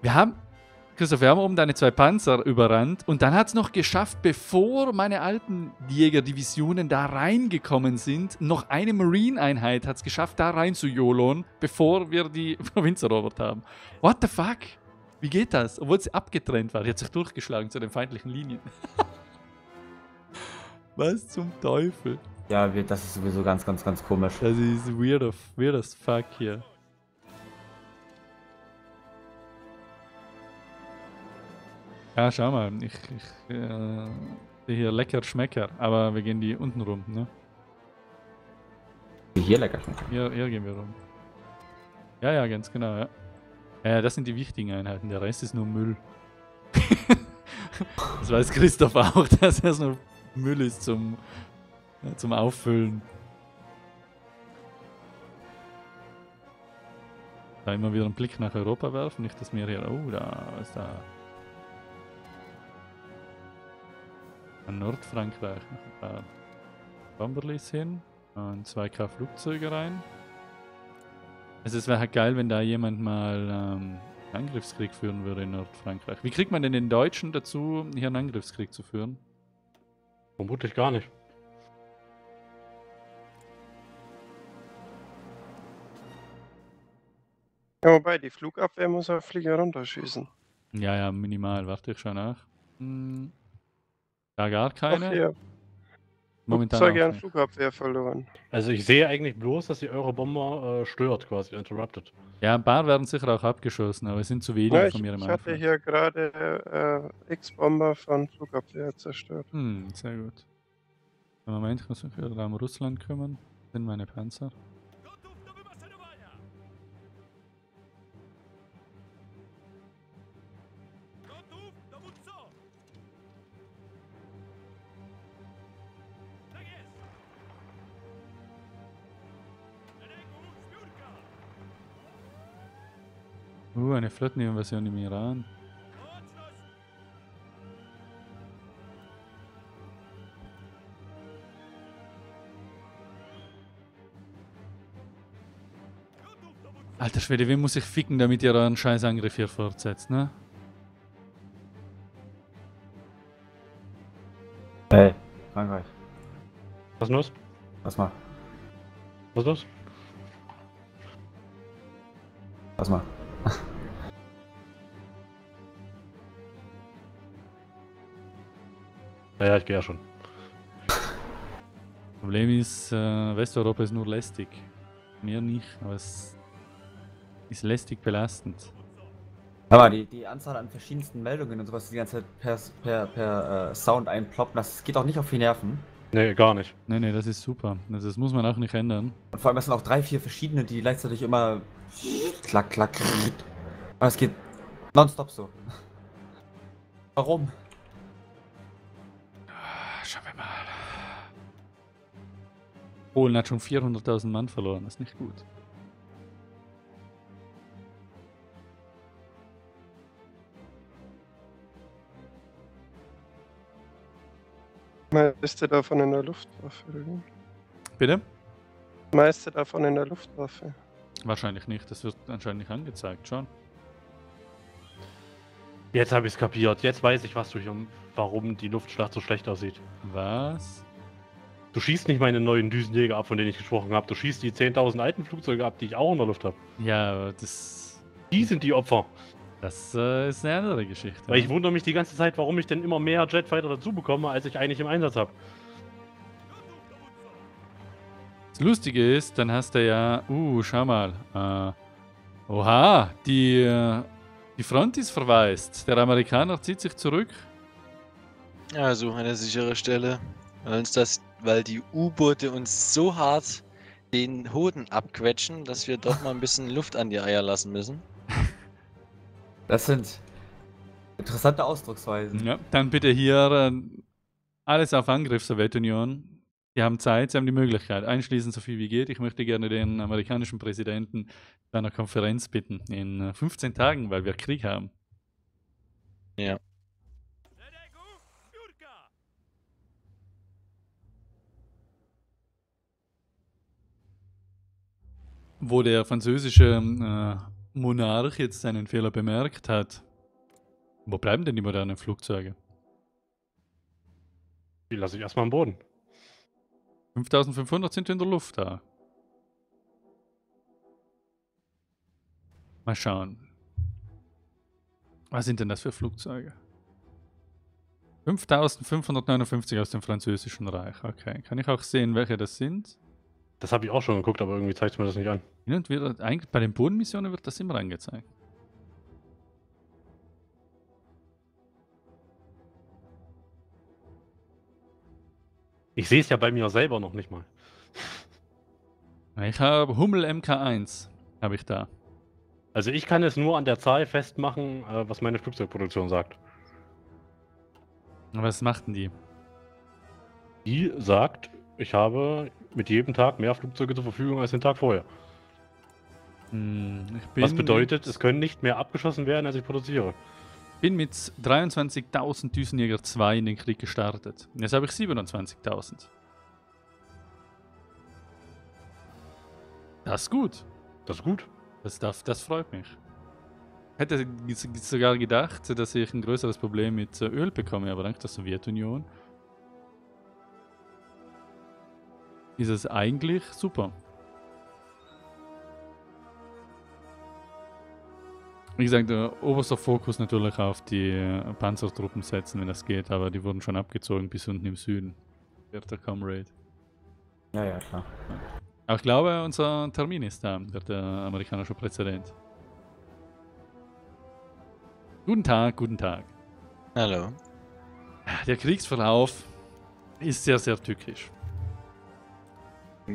Wir haben, Christoph, wir haben oben deine zwei Panzer überrannt und dann hat es noch geschafft, bevor meine alten Jägerdivisionen da reingekommen sind, noch eine Marine-Einheit hat es geschafft, da rein zu jolon, bevor wir die Provinz erobert haben. What the fuck? Wie geht das? Obwohl sie abgetrennt war. Die hat sich durchgeschlagen zu den feindlichen Linien. Was zum Teufel? Ja, das ist sowieso ganz, ganz, ganz komisch. Das ist weird, of, weird as fuck hier. Ja, schau mal. Ich, ich äh, sehe hier lecker Schmecker. Aber wir gehen die unten rum, ne? Hier lecker schmecken. Hier, hier gehen wir rum. Ja, ja, ganz genau, ja. Ja, das sind die wichtigen Einheiten. Der Rest ist nur Müll. das weiß Christoph auch, dass es nur Müll ist zum, ja, zum Auffüllen. Da immer wieder einen Blick nach Europa werfen, nicht dass wir hier. Oh, da ist da. An Nordfrankreich noch ein paar Bomberlis hin und 2K Flugzeuge rein. Also es wäre halt geil, wenn da jemand mal ähm, einen Angriffskrieg führen würde in Nordfrankreich. Wie kriegt man denn den Deutschen dazu, hier einen Angriffskrieg zu führen? Vermutlich gar nicht. Ja, wobei, die Flugabwehr muss auf Flieger runterschießen. Ja, ja, minimal. Warte ich schon nach. Hm. Da gar keine. Momentan Flugzeuge an. Flugabwehr verloren. Also ich sehe eigentlich bloß, dass die Eurobomber äh, stört, quasi interrupted. Ja, ein paar werden sicher auch abgeschossen, aber es sind zu wenige Ja, von mir im ich hatte hier gerade äh, X-Bomber von Flugabwehr zerstört. Hm, sehr gut. Im Moment muss ich mich wieder um Russland kümmern. Das sind meine Panzer. Uh, eine Flotteninvasion im Iran. Alter Schwede, wen muss ich ficken, damit ihr euren Scheißangriff hier fortsetzt, ne? Hey, Frankreich. Was los? Lass mal. Was ist los? Lass mal. Ich gehe ja schon. Problem ist, äh, Westeuropa ist nur lästig. Mehr nicht, aber es ist lästig belastend. Aber die, die Anzahl an verschiedensten Meldungen und sowas, die die ganze Zeit per, per, per äh, Sound einploppen, das geht auch nicht auf die Nerven. Nee, gar nicht. Nee, nee, das ist super. Also das muss man auch nicht ändern. Und vor allem, es sind auch drei, vier verschiedene, die gleichzeitig immer klack, klack, aber es geht nonstop so. Warum? Polen hat schon 400.000 Mann verloren, das ist nicht gut. Meiste davon in der Luftwaffe. oder? Bitte? Meiste davon in der Luftwaffe. Wahrscheinlich nicht, das wird anscheinend nicht angezeigt, schon. Jetzt habe ich es kapiert. Jetzt weiß ich, was du hier, warum die Luftschlacht so schlecht aussieht. Was? Du schießt nicht meine neuen Düsenjäger ab, von denen ich gesprochen habe. Du schießt die 10.000 alten Flugzeuge ab, die ich auch in der Luft habe. Ja, aber das, Die sind die Opfer. das äh, ist eine andere Geschichte. Weil ich ne? wundere mich die ganze Zeit, warum ich denn immer mehr Jetfighter dazu bekomme, als ich eigentlich im Einsatz habe. Das Lustige ist, dann hast du ja, uh, schau mal. Äh, oha, die, äh, die Front ist verwaist. Der Amerikaner zieht sich zurück. Ja, suchen eine sichere Stelle. Weil uns das, weil die U-Boote uns so hart den Hoden abquetschen, dass wir doch mal ein bisschen Luft an die Eier lassen müssen. Das sind interessante Ausdrucksweisen. Ja, dann bitte hier äh, alles auf Angriff, Sowjetunion. Die haben Zeit, sie haben die Möglichkeit. Einschließen so viel wie geht. Ich möchte gerne den amerikanischen Präsidenten zu einer Konferenz bitten in äh, 15 Tagen, weil wir Krieg haben. Ja. Wo der französische äh, Monarch jetzt seinen Fehler bemerkt hat, wo bleiben denn die modernen Flugzeuge? Die lasse ich erstmal am Boden. 5500 sind in der Luft da. Mal schauen. Was sind denn das für Flugzeuge? 5559 aus dem Französischen Reich. Okay. Kann ich auch sehen, welche das sind? Das habe ich auch schon geguckt, aber irgendwie zeigt es mir das nicht an. Hin und wieder, eigentlich bei den Bodenmissionen wird das immer angezeigt. Ich sehe es ja bei mir selber noch nicht mal. Ich habe Hummel MK1. Habe ich da. Also ich kann es nur an der Zahl festmachen, äh, was meine Flugzeugproduktion sagt. Was machten die? Die sagt, ich habe mit jedem Tag mehr Flugzeuge zur Verfügung als den Tag vorher. Hm, ich Was bedeutet, es können nicht mehr abgeschossen werden, als ich produziere. bin mit 23.000 Düsenjäger 2 in den Krieg gestartet. Jetzt habe ich 27.000. Das ist gut. Das ist gut. Das, darf, das freut mich. Hätte sogar gedacht, dass ich ein größeres Problem mit äh, Öl bekomme, aber dank der Sowjetunion ist es eigentlich super. Wie gesagt, der oberster Fokus natürlich auf die äh, Panzertruppen setzen, wenn das geht, aber die wurden schon abgezogen bis unten im Süden. Wird der Comrade. Ja, ja, klar. Aber ich glaube, unser Termin ist da, wird der amerikanische Präsident. Guten Tag, guten Tag. Hallo. Der Kriegsverlauf ist sehr, sehr tückisch.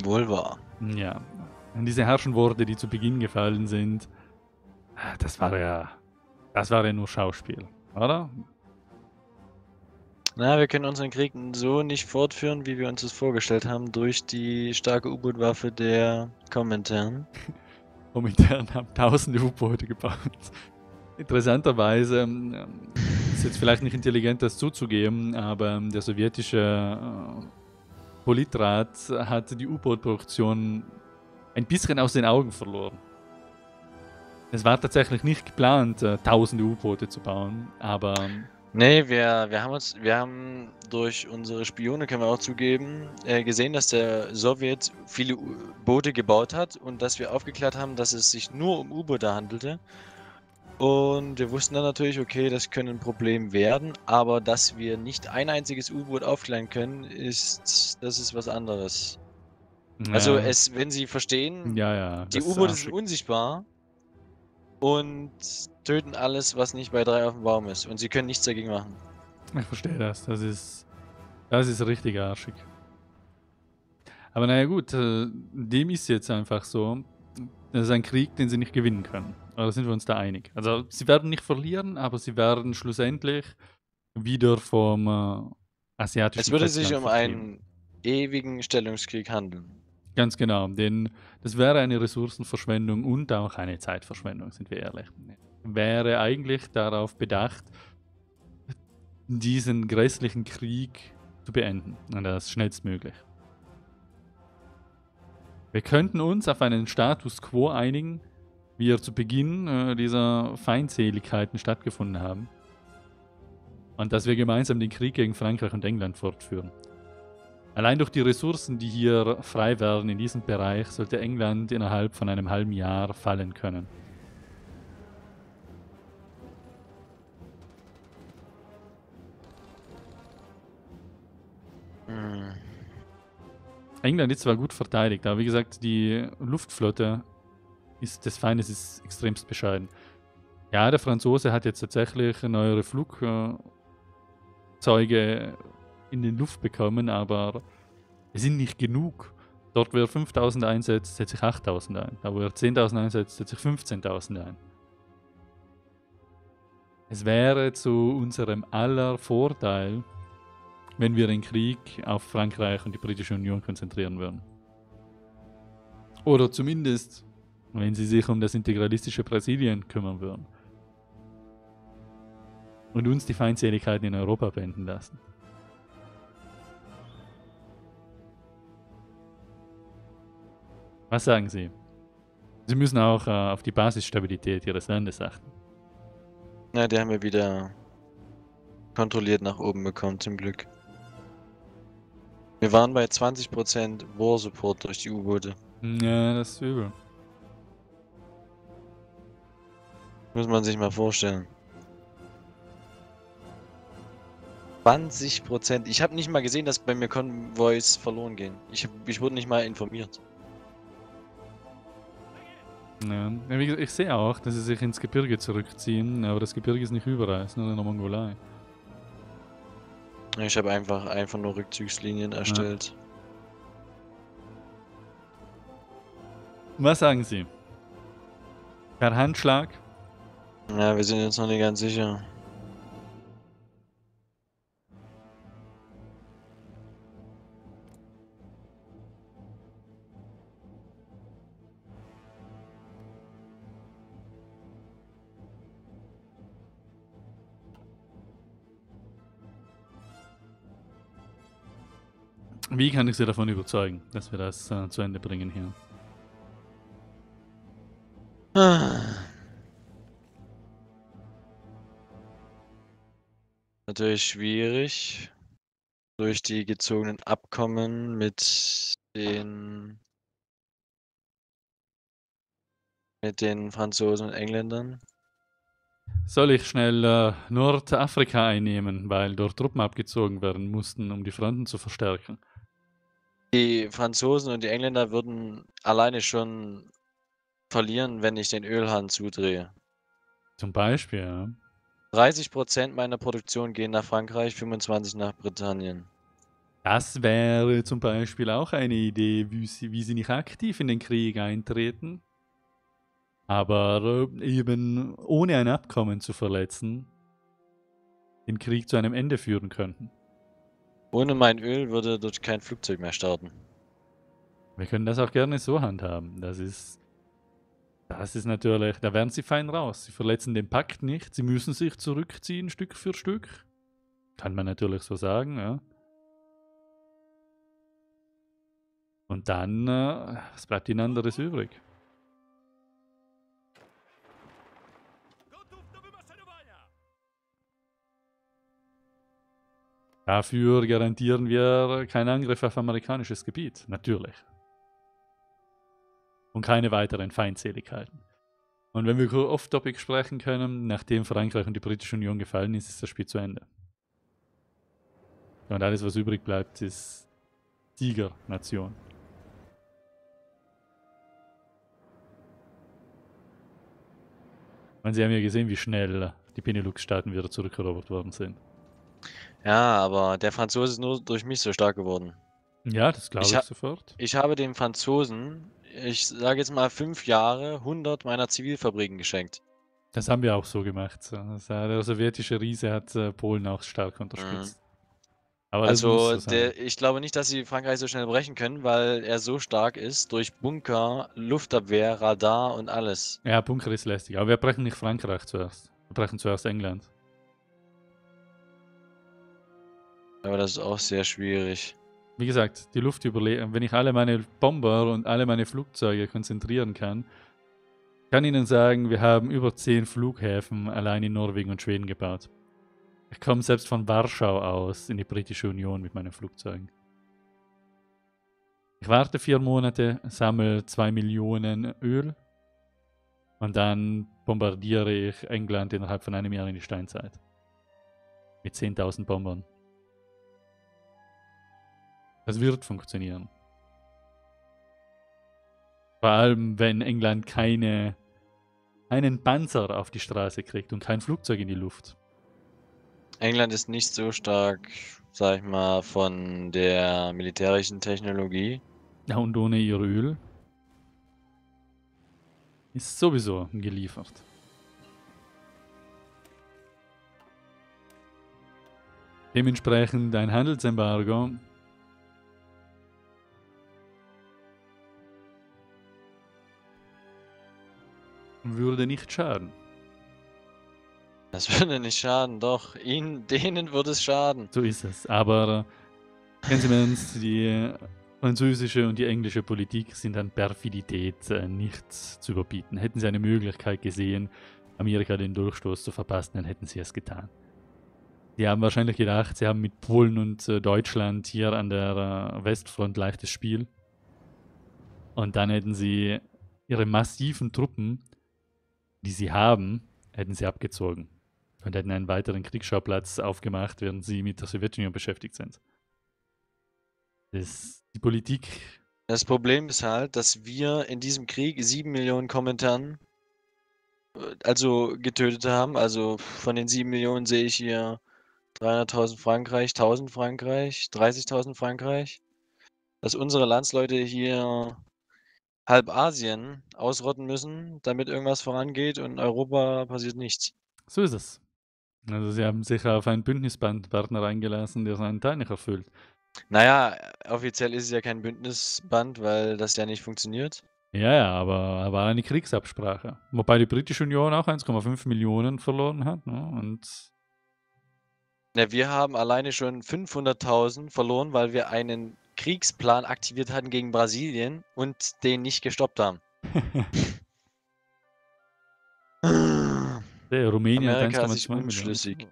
Wohl wahr. Ja. Und diese Herrschenworte, die zu Beginn gefallen sind, das war ja. Das war ja nur Schauspiel, oder? Na, wir können unseren Krieg so nicht fortführen, wie wir uns das vorgestellt haben, durch die starke U-Boot-Waffe der Kommentaren. Momentan haben tausende U-Boote gebaut. Interessanterweise ähm, ist jetzt vielleicht nicht intelligent, das zuzugeben, aber der sowjetische äh, Politrat hat die U-Boot-Produktion ein bisschen aus den Augen verloren. Es war tatsächlich nicht geplant, äh, tausende U-Boote zu bauen, aber ähm, Nee, wir, wir haben uns, wir haben durch unsere Spione, können wir auch zugeben, äh, gesehen, dass der Sowjet viele U Boote gebaut hat und dass wir aufgeklärt haben, dass es sich nur um U-Boote handelte. Und wir wussten dann natürlich, okay, das könnte ein Problem werden, aber dass wir nicht ein einziges U-Boot aufklären können, ist, das ist was anderes. Also ja, es, wenn Sie verstehen, ja, ja. die U-Boote sind unsichtbar und töten alles, was nicht bei drei auf dem Baum ist. Und sie können nichts dagegen machen. Ich verstehe das. Das ist, das ist richtig arschig. Aber naja gut, äh, dem ist jetzt einfach so. Das ist ein Krieg, den sie nicht gewinnen können. Aber da sind wir uns da einig. Also sie werden nicht verlieren, aber sie werden schlussendlich wieder vom äh, asiatischen Es würde sich Festland um vertrieben. einen ewigen Stellungskrieg handeln. Ganz genau, denn das wäre eine Ressourcenverschwendung und auch eine Zeitverschwendung, sind wir ehrlich. Wäre eigentlich darauf bedacht, diesen grässlichen Krieg zu beenden. Und das schnellstmöglich. Wir könnten uns auf einen Status quo einigen, wie er zu Beginn äh, dieser Feindseligkeiten stattgefunden haben. Und dass wir gemeinsam den Krieg gegen Frankreich und England fortführen. Allein durch die Ressourcen, die hier frei werden in diesem Bereich, sollte England innerhalb von einem halben Jahr fallen können. Hm. England ist zwar gut verteidigt, aber wie gesagt, die Luftflotte ist, des Feindes ist extremst bescheiden. Ja, der Franzose hat jetzt tatsächlich neuere Flugzeuge in die Luft bekommen, aber es sind nicht genug. Dort, wo er 5000 einsetzt, setzt sich 8000 ein. Da, wo er 10.000 einsetzt, setzt sich 15.000 ein. Es wäre zu unserem aller Vorteil, wenn wir den Krieg auf Frankreich und die britische Union konzentrieren würden. Oder zumindest, wenn sie sich um das integralistische Brasilien kümmern würden. Und uns die Feindseligkeiten in Europa beenden lassen. Was sagen Sie? Sie müssen auch äh, auf die Basisstabilität ihres Landes achten. Na, die haben wir wieder kontrolliert nach oben bekommen, zum Glück. Wir waren bei 20% War Support durch die U-Boote. Ja, das ist übel. Muss man sich mal vorstellen. 20%. Ich habe nicht mal gesehen, dass bei mir Konvois verloren gehen. Ich, ich wurde nicht mal informiert. Ja, gesagt, ich sehe auch, dass sie sich ins Gebirge zurückziehen, aber das Gebirge ist nicht überall, es ist nur in der Mongolei. Ich habe einfach, einfach nur Rückzugslinien erstellt. Was sagen Sie? Per Handschlag? Ja, wir sind jetzt noch nicht ganz sicher. Wie kann ich Sie davon überzeugen, dass wir das äh, zu Ende bringen hier? Ah. Natürlich schwierig. Durch die gezogenen Abkommen mit den mit den Franzosen und Engländern. Soll ich schnell äh, Nordafrika einnehmen, weil dort Truppen abgezogen werden mussten, um die Fronten zu verstärken? Die Franzosen und die Engländer würden alleine schon verlieren, wenn ich den Ölhahn zudrehe. Zum Beispiel, ja. 30% meiner Produktion gehen nach Frankreich, 25% nach Britannien. Das wäre zum Beispiel auch eine Idee, wie sie, wie sie nicht aktiv in den Krieg eintreten, aber äh, eben ohne ein Abkommen zu verletzen, den Krieg zu einem Ende führen könnten. Ohne mein Öl würde dort kein Flugzeug mehr starten. Wir können das auch gerne so handhaben. Das ist, das ist natürlich, da werden sie fein raus. Sie verletzen den Pakt nicht, sie müssen sich zurückziehen Stück für Stück. Kann man natürlich so sagen, ja. Und dann, äh, es bleibt ihnen anderes übrig. Dafür garantieren wir keinen Angriff auf amerikanisches Gebiet, natürlich. Und keine weiteren Feindseligkeiten. Und wenn wir off-topic sprechen können, nachdem Frankreich und die britische Union gefallen ist, ist das Spiel zu Ende. Und alles, was übrig bleibt, ist Sieger-Nation. Und Sie haben ja gesehen, wie schnell die Benelux-Staaten wieder zurückerobert worden sind. Ja, aber der Franzose ist nur durch mich so stark geworden. Ja, das glaube Ich ich, sofort. Ich habe dem Franzosen, ich sage jetzt mal fünf Jahre, 100 meiner Zivilfabriken geschenkt. Das haben wir auch so gemacht. äh, der sowjetische Riese hat äh, Polen auch stark unterstützt. Mhm. Also so der, ich glaube nicht, dass sie Frankreich so schnell brechen können, weil er so stark ist durch Bunker, Luftabwehr, Radar und alles. Ja, Bunker ist lästig. Aber wir brechen nicht Frankreich zuerst. Wir brechen zuerst England. Aber das ist auch sehr schwierig. Wie gesagt, die Luft überleben. Wenn ich alle meine Bomber und alle meine Flugzeuge konzentrieren kann, kann Ihnen sagen, wir haben über 10 Flughäfen allein in Norwegen und Schweden gebaut. Ich komme selbst von Warschau aus in die britische Union mit meinen Flugzeugen. Ich warte vier Monate, sammle 2 Millionen Öl und dann bombardiere ich England innerhalb von einem Jahr in die Steinzeit. Mit 10.000 Bombern. Das wird funktionieren. Vor allem, wenn England keine, einen Panzer auf die Straße kriegt und kein Flugzeug in die Luft. England ist nicht so stark, sag ich mal, von der militärischen Technologie. Ja, und ohne ihr Öl ist sowieso geliefert. Dementsprechend ein Handelsembargo würde nicht schaden. Das würde nicht schaden, doch. Ihnen, denen würde es schaden. So ist es. Aber kennen Sie mir uns die französische und die englische Politik sind an Perfidität äh, nicht zu überbieten. Hätten sie eine Möglichkeit gesehen, Amerika den Durchstoß zu verpassen, dann hätten sie es getan. Die haben wahrscheinlich gedacht, sie haben mit Polen und äh, Deutschland hier an der äh, Westfront leichtes Spiel. Und dann hätten sie ihre massiven Truppen, die sie haben, hätten sie abgezogen und hätten einen weiteren Kriegsschauplatz aufgemacht, während sie mit der Sowjetunion beschäftigt sind. Das, die Politik. Das Problem ist halt, dass wir in diesem Krieg sieben Millionen Kommentaren äh, also getötet haben. Also von den sieben Millionen sehe ich hier 300.000 Frankreich, 1000 Frankreich, 30.000 Frankreich. Dass unsere Landsleute hier halb Asien ausrotten müssen, damit irgendwas vorangeht und in Europa passiert nichts. So ist es. Also sie haben sich auf einen Bündnisbandpartner eingelassen, der seinen Teil nicht erfüllt. Naja, offiziell ist es ja kein Bündnisband, weil das ja nicht funktioniert. Ja, ja, aber, aber eine Kriegsabsprache. Wobei die britische Union auch 1,5 Millionen verloren hat. Ne? Und Na, wir haben alleine schon 500.000 verloren, weil wir einen Kriegsplan aktiviert hatten gegen Brasilien und den nicht gestoppt haben. der Rumänien Amerika ist 1,2 sich Millionen. unschlüssig.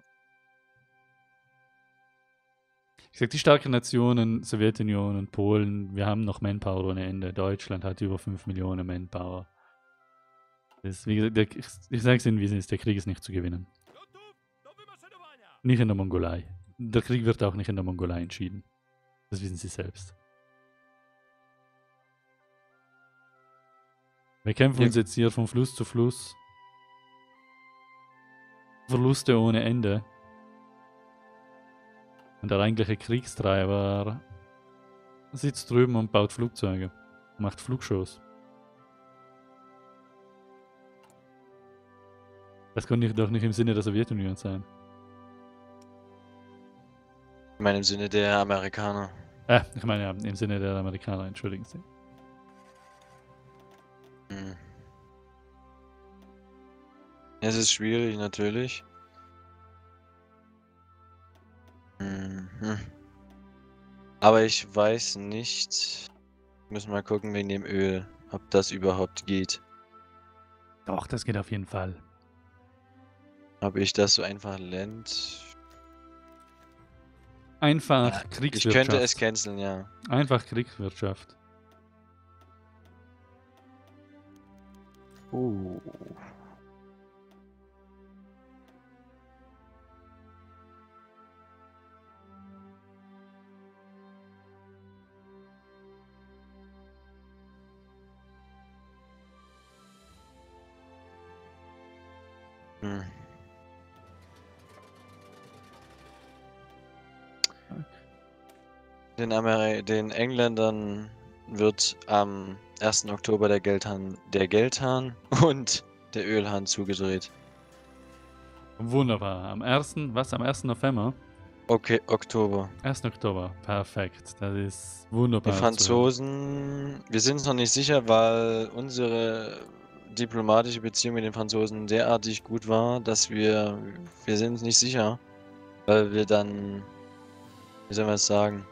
Ich sag, die starken Nationen, Sowjetunion und Polen, wir haben noch Manpower ohne Ende. Deutschland hat über 5 Millionen Manpower. Das, wie gesagt, der, ich, ich sag's Ihnen, wie es ist, der Krieg ist nicht zu gewinnen. Nicht in der Mongolei. Der Krieg wird auch nicht in der Mongolei entschieden. Das wissen Sie selbst. Wir kämpfen Ja. uns jetzt hier von Fluss zu Fluss. Verluste ohne Ende. Und der eigentliche Kriegstreiber sitzt drüben und baut Flugzeuge. Macht Flugshows. Das kann doch nicht im Sinne der Sowjetunion sein. Ich meine im Sinne der Amerikaner. Äh, ich meine ja, im Sinne der Amerikaner, entschuldigen Sie. Hm. Es ist schwierig, natürlich. Mhm. Aber ich weiß nicht. Müssen mal gucken wegen dem Öl, ob das überhaupt geht. Doch, das geht auf jeden Fall. Ob ich das so einfach lent. Einfach Ich Kriegswirtschaft. könnte es canceln, ja. Einfach Kriegswirtschaft. Uh. Hm. Den, Ameri den Engländern wird am 1. Oktober der Geldhahn, der Geldhahn und der Ölhahn zugedreht. Wunderbar. Am 1. Was? Am 1. November? Okay, Oktober. 1. Oktober. Perfekt. Das ist Die wunderbar. hören. Franzosen, wir sind uns noch nicht sicher, weil unsere diplomatische Beziehung mit den Franzosen derartig gut war, dass wir, wir sind uns nicht sicher, weil wir dann, wie soll man es sagen,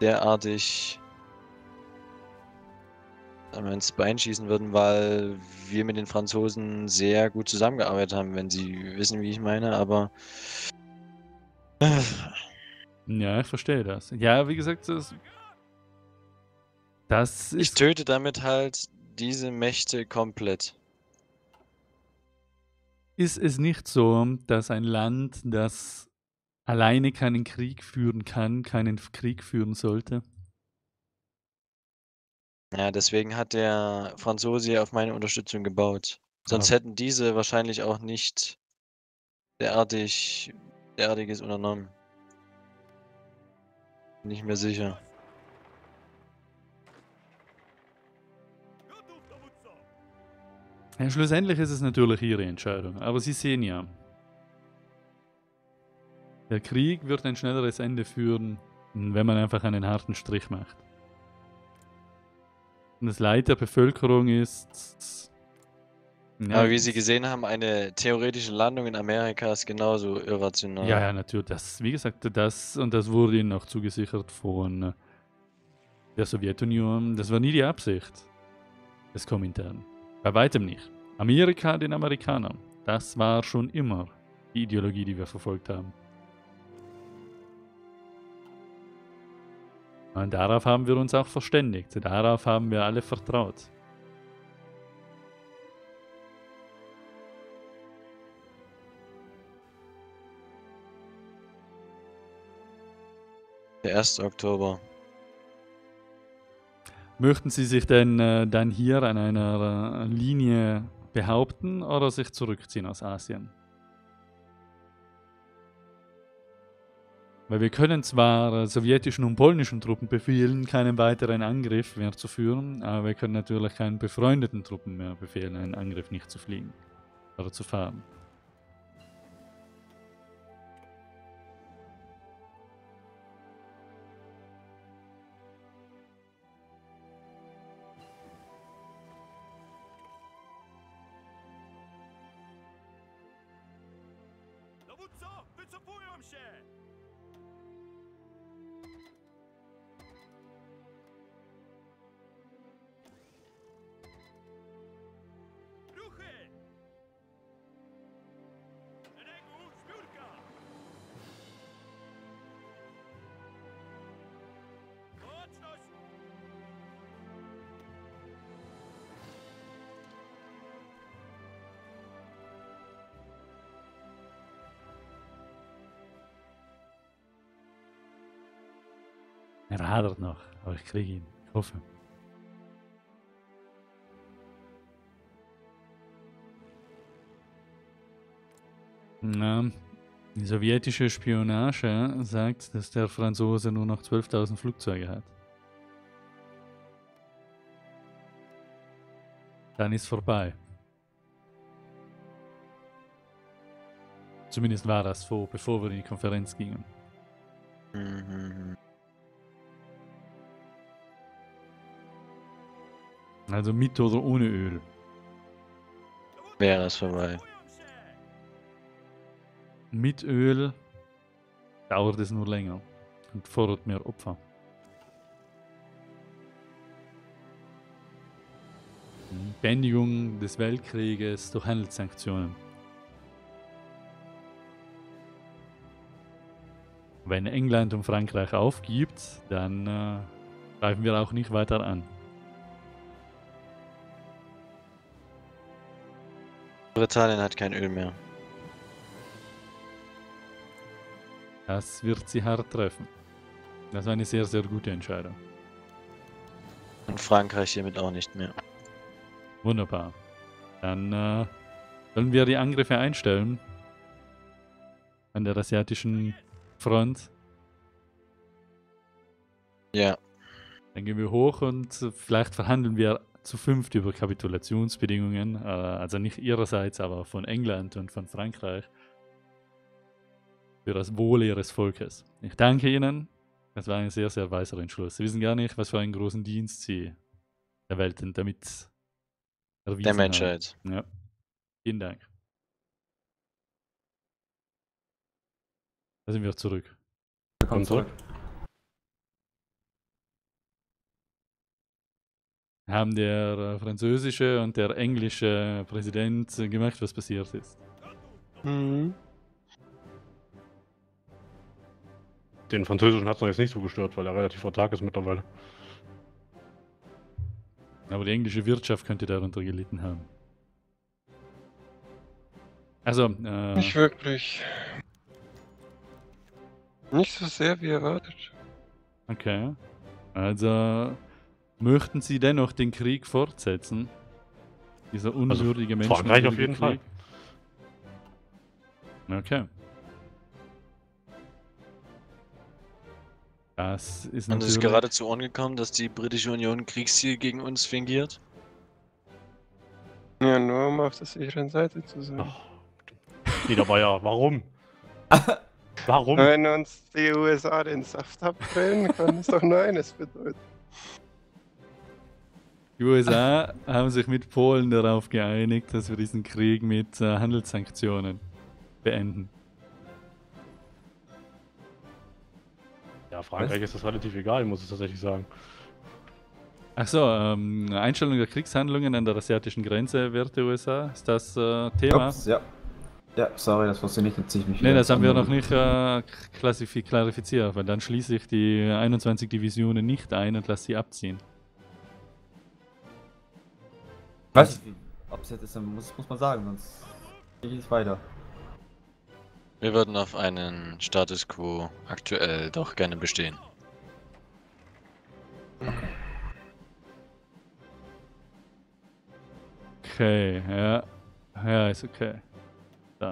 derartig einmal ins Bein schießen würden, weil wir mit den Franzosen sehr gut zusammengearbeitet haben, wenn sie wissen, wie ich meine, aber Ja, ich verstehe das. Ja, wie gesagt, das, das ich töte damit halt diese Mächte komplett. Ist es nicht so, dass ein Land, das alleine keinen Krieg führen kann, keinen Krieg führen sollte? Ja, deswegen hat der Franzose auf meine Unterstützung gebaut. Sonst Ja. hätten diese wahrscheinlich auch nicht derartig, derartiges unternommen. Nicht mehr sicher. Ja, schlussendlich ist es natürlich Ihre Entscheidung, aber Sie sehen ja, der Krieg wird ein schnelleres Ende führen, wenn man einfach einen harten Strich macht. Und das Leid der Bevölkerung ist. Ja, Aber wie Sie gesehen haben, eine theoretische Landung in Amerika ist genauso irrational. Ja, ja, natürlich. Das, wie gesagt, das und das wurde ihnen auch zugesichert von, der Sowjetunion, das war nie die Absicht des Komintern. Bei weitem nicht. Amerika den Amerikanern. Das war schon immer die Ideologie, die wir verfolgt haben. Und darauf haben wir uns auch verständigt. Darauf haben wir alle vertraut. Der 1. Oktober. Möchten Sie sich denn äh, dann hier an einer äh, Linie behaupten oder sich zurückziehen aus Asien? Weil wir können zwar äh, sowjetischen und polnischen Truppen befehlen, keinen weiteren Angriff mehr zu führen, aber wir können natürlich keinen befreundeten Truppen mehr befehlen, einen Angriff nicht zu fliegen oder zu fahren. Er hadert noch, aber ich kriege ihn. Ich hoffe. Na, die sowjetische Spionage sagt, dass der Franzose nur noch 12.000 Flugzeuge hat. Dann ist vorbei. Zumindest war das so, bevor wir in die Konferenz gingen. Mhm. Also mit oder ohne Öl. Wäre es vorbei. Mit Öl dauert es nur länger und fordert mehr Opfer. Beendigung des Weltkrieges durch Handelssanktionen. Wenn England und Frankreich aufgibt, dann äh, greifen wir auch nicht weiter an. Britannien hat kein Öl mehr. Das wird sie hart treffen. Das war eine sehr, sehr gute Entscheidung. Und Frankreich hiermit auch nicht mehr. Wunderbar. Dann äh, sollen wir die Angriffe einstellen. An der asiatischen Front. Ja, Dann gehen wir hoch und vielleicht verhandeln wir zu fünft über Kapitulationsbedingungen. Äh, also nicht ihrerseits, aber von England und von Frankreich. Für das Wohl ihres Volkes. Ich danke Ihnen. Das war ein sehr, sehr weiser Entschluss. Sie wissen gar nicht, was für einen großen Dienst Sie der Welt damit erwiesen der haben. Menschheit. Ja. Vielen Dank. Da sind wir zurück. Willkommen Komm zurück. Haben der äh, französische und der englische Präsident äh, gemerkt, was passiert ist? Mhm. Den französischen hat es noch jetzt nicht so gestört, weil er relativ autark ist mittlerweile. Aber die englische Wirtschaft könnte darunter gelitten haben. Also, äh, Nicht wirklich. Nicht so sehr wie erwartet. okay. Also, möchten Sie dennoch den Krieg fortsetzen? Dieser unwürdige Mensch. Also, Frankreich auf jeden Fall. Okay. Das ist Und es ist natürlich... gerade zu Ohren gekommen, dass die britische Union Kriegsziel gegen uns fingiert. Ja, nur um auf der sicheren Seite zu sein. Ach, Niederbayer, warum? Warum? Wenn uns die USA den Saft abdrehen, kann es doch nur eines bedeuten. Die USA haben sich mit Polen darauf geeinigt, dass wir diesen Krieg mit äh, Handelssanktionen beenden. Ja, Frankreich ist das relativ egal, muss ich tatsächlich sagen. Achso, ähm, Einstellung der Kriegshandlungen an der asiatischen Grenze, Werte USA, ist das äh, Thema? Ups, ja. Ja, sorry, das wusste ich nicht, jetzt ziehe ich mich Nee, das haben wir noch nicht äh, klassifi- klarifiziert, weil dann schließe ich die 21 Divisionen nicht ein und lasse sie abziehen. Wie- ob es jetzt ist, muss, muss man sagen, sonst ich nicht weiter. Wir würden auf einen Status Quo aktuell doch gerne bestehen. Okay, ja. Ja, ist okay.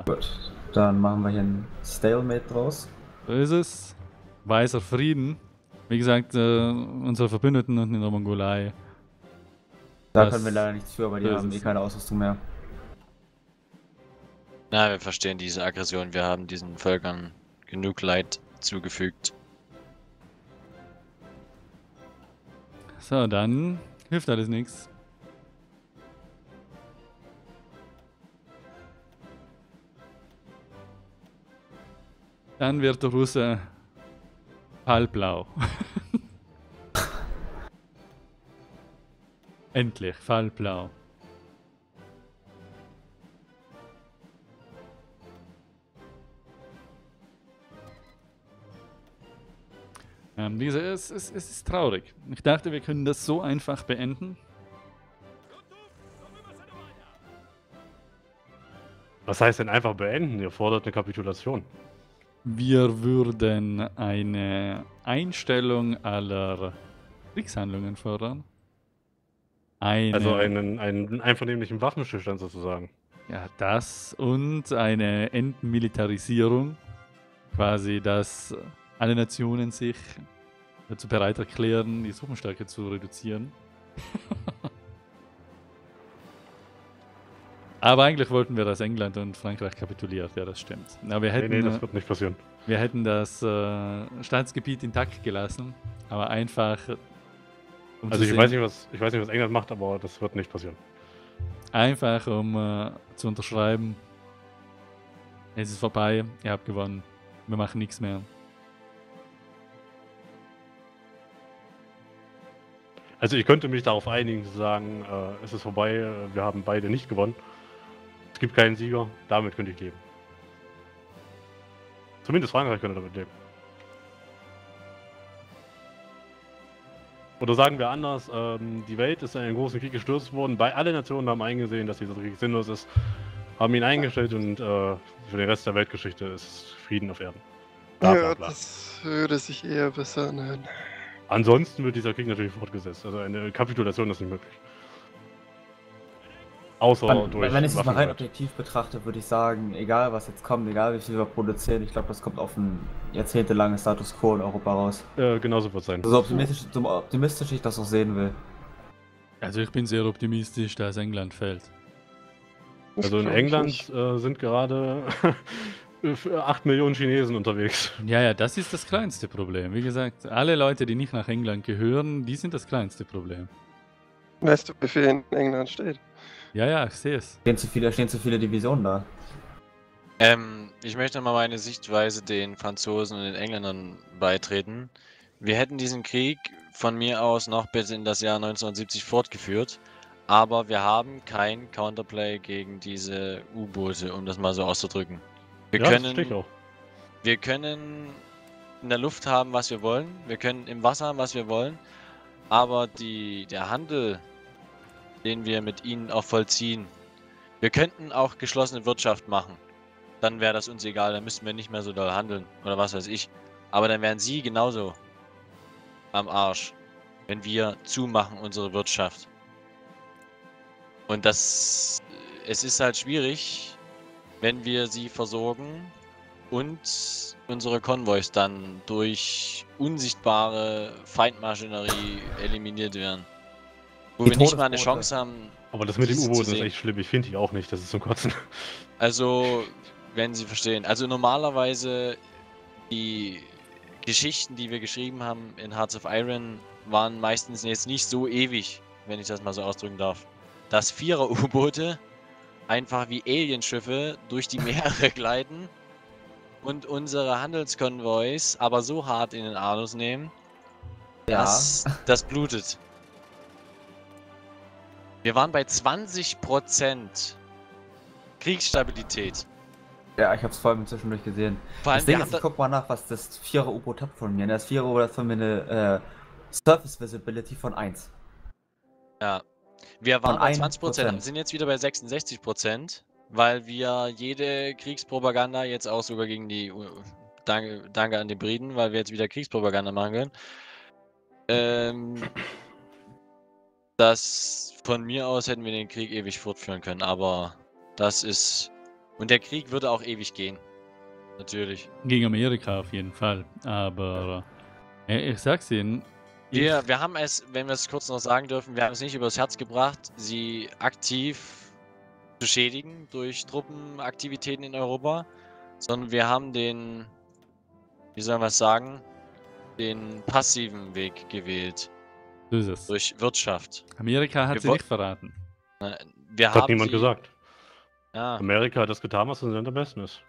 Gut, dann machen wir hier ein Stalemate draus. So ist es. Weißer Frieden. Wie gesagt, äh, unsere Verbündeten unten in der Mongolei. Da Das- können wir leider nichts für, aber die haben eh keine Ausrüstung mehr. Na, wir verstehen diese Aggression. Wir haben diesen Völkern genug Leid zugefügt. So, dann hilft alles nichts. Dann wird der Russe fallblau. Endlich, fallblau. Ähm, diese, es, es, es ist traurig. Ich dachte, wir können das so einfach beenden. Was heißt denn einfach beenden? Ihr fordert eine Kapitulation. Wir würden eine Einstellung aller Kriegshandlungen fordern. Eine, Also einen, einen einvernehmlichen Waffenstillstand sozusagen. ja, das und eine Entmilitarisierung. Quasi, dass alle Nationen sich dazu bereit erklären, die Truppenstärke zu reduzieren. Aber eigentlich wollten wir, dass England und Frankreich kapituliert, ja, das stimmt. Aber wir Nee, hätten, nee, äh, das wird nicht passieren. Wir hätten das äh, Staatsgebiet intakt gelassen, aber einfach. Um Also ich sehen- weiß, nicht, was, ich weiß nicht, was England macht, aber das wird nicht passieren. Einfach um äh, zu unterschreiben. Es ist vorbei, ihr habt gewonnen. Wir machen nichts mehr. Also ich könnte mich darauf einigen zu sagen, äh, es ist vorbei, äh, wir haben beide nicht gewonnen. Es gibt keinen Sieger, damit könnte ich leben. Zumindest Frankreich könnte damit leben. Oder sagen wir anders, ähm, die Welt ist in einen großen Krieg gestürzt worden, bei alle Nationen haben eingesehen, dass dieser Krieg sinnlos ist, haben ihn eingestellt und äh, für den Rest der Weltgeschichte ist Frieden auf Erden. Bla, bla, Ja, bla. das würde sich eher besser anhören. Ansonsten wird dieser Krieg natürlich fortgesetzt. Also eine Kapitulation ist nicht möglich. Außer Wenn, durch wenn ich es mal rein objektiv betrachte, würde ich sagen, egal was jetzt kommt, egal wie viel wir produzieren, ich glaube, das kommt auf ein jahrzehntelanges Status Quo in Europa raus. Äh, genauso wird es sein. So optimistisch, so optimistisch ich das auch sehen will. Also ich bin sehr optimistisch, dass England fällt. Das Also in England äh, sind gerade 8 Millionen Chinesen unterwegs. Ja, ja, das ist das kleinste Problem. Wie gesagt, alle Leute, die nicht nach England gehören, die sind das kleinste Problem. Weißt du, wie viel in England steht? Ja, ja, ich sehe es. Stehen zu viele, stehen zu viele Divisionen da. Ähm, ich möchte mal meine Sichtweise den Franzosen und den Engländern beitreten. Wir hätten diesen Krieg von mir aus noch bis in das Jahr 1970 fortgeführt, aber wir haben kein Counterplay gegen diese U-Boote, um das mal so auszudrücken. Wir ja, das können ich auch. Wir können in der Luft haben, was wir wollen. Wir können im Wasser haben, was wir wollen. Aber die, der Handel, den wir mit ihnen auch vollziehen, wir könnten auch geschlossene Wirtschaft machen. Dann wäre das uns egal, dann müssten wir nicht mehr so doll handeln oder was weiß ich. Aber dann wären sie genauso am Arsch, wenn wir zumachen unsere Wirtschaft. Und das, es ist halt schwierig, wenn wir sie versorgen und unsere Konvois dann durch unsichtbare Feindmaschinerie eliminiert werden. Wo Die wir nicht mal eine. Chance haben. Aber das mit zu U-Booten ist echt schlimm. Ich finde die auch nicht. Das ist zum Kotzen. Also, wenn Sie verstehen. Also normalerweise die Geschichten, die wir geschrieben haben in Hearts of Iron, waren meistens jetzt nicht so ewig, wenn ich das mal so ausdrücken darf. Dass Vierer-U-Boote einfach wie Alienschiffe durch die Meere gleiten und unsere Handelskonvois aber so hart in den Anus nehmen, Ja. dass das blutet. Wir waren bei 20% Kriegsstabilität. Ja, ich hab's vor allem zwischendurch gesehen. Vor allem, Das Ding ist, ich guck mal nach, was das Vierer U-Boot hat von mir. Das Vierer U-Boot hat von mir eine äh, Surface Visibility von 1. wir waren bei 1%. 20%, sind jetzt wieder bei 66%, weil wir jede Kriegspropaganda jetzt auch sogar gegen die, danke, danke an die Briten, weil wir jetzt wieder Kriegspropaganda machen können. Ähm, das von mir aus hätten wir den Krieg ewig fortführen können, aber das ist, und der Krieg würde auch ewig gehen. Natürlich. Gegen Amerika auf jeden Fall. Aber äh, ich sag's Ihnen. Wir, wir haben es, wenn wir es kurz noch sagen dürfen, wir haben es nicht übers Herz gebracht, sie aktiv zu schädigen durch Truppenaktivitäten in Europa, sondern wir haben den, wie soll man es sagen, den passiven Weg gewählt So ist es. durch Wirtschaft. Amerika hat Wir sie nicht verraten. Wir Das hat haben niemand sie, gesagt. Ja, Amerika hat das getan, was uns am besten ist.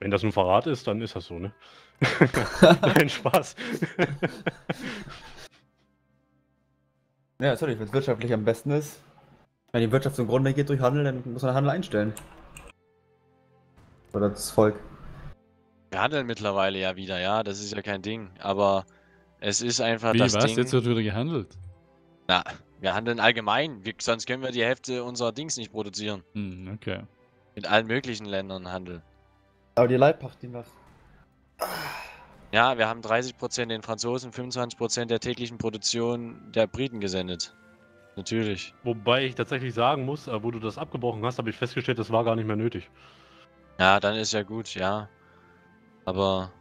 Wenn das ein Verrat ist, dann ist das so, ne? Nein, Spaß. Ja, natürlich, wenn es wirtschaftlich am besten ist. Wenn die Wirtschaft zugrunde geht durch Handel, dann muss man Handel einstellen. Oder das Volk. wir handeln mittlerweile ja wieder, ja, das ist ja kein Ding, aber es ist einfach Wie, das was? Ding. Jetzt wird wieder gehandelt. Na, wir handeln allgemein, wir, sonst können wir die Hälfte unserer Dings nicht produzieren. Hm, okay. Mit allen möglichen Ländern handeln. Aber die Leibpacht, die macht. Ja, wir haben 30% den Franzosen, 25% der täglichen Produktion der Briten gesendet. Natürlich. Wobei ich tatsächlich sagen muss, äh, wo du das abgebrochen hast, habe ich festgestellt, das war gar nicht mehr nötig. Ja, dann ist ja gut, ja. Aber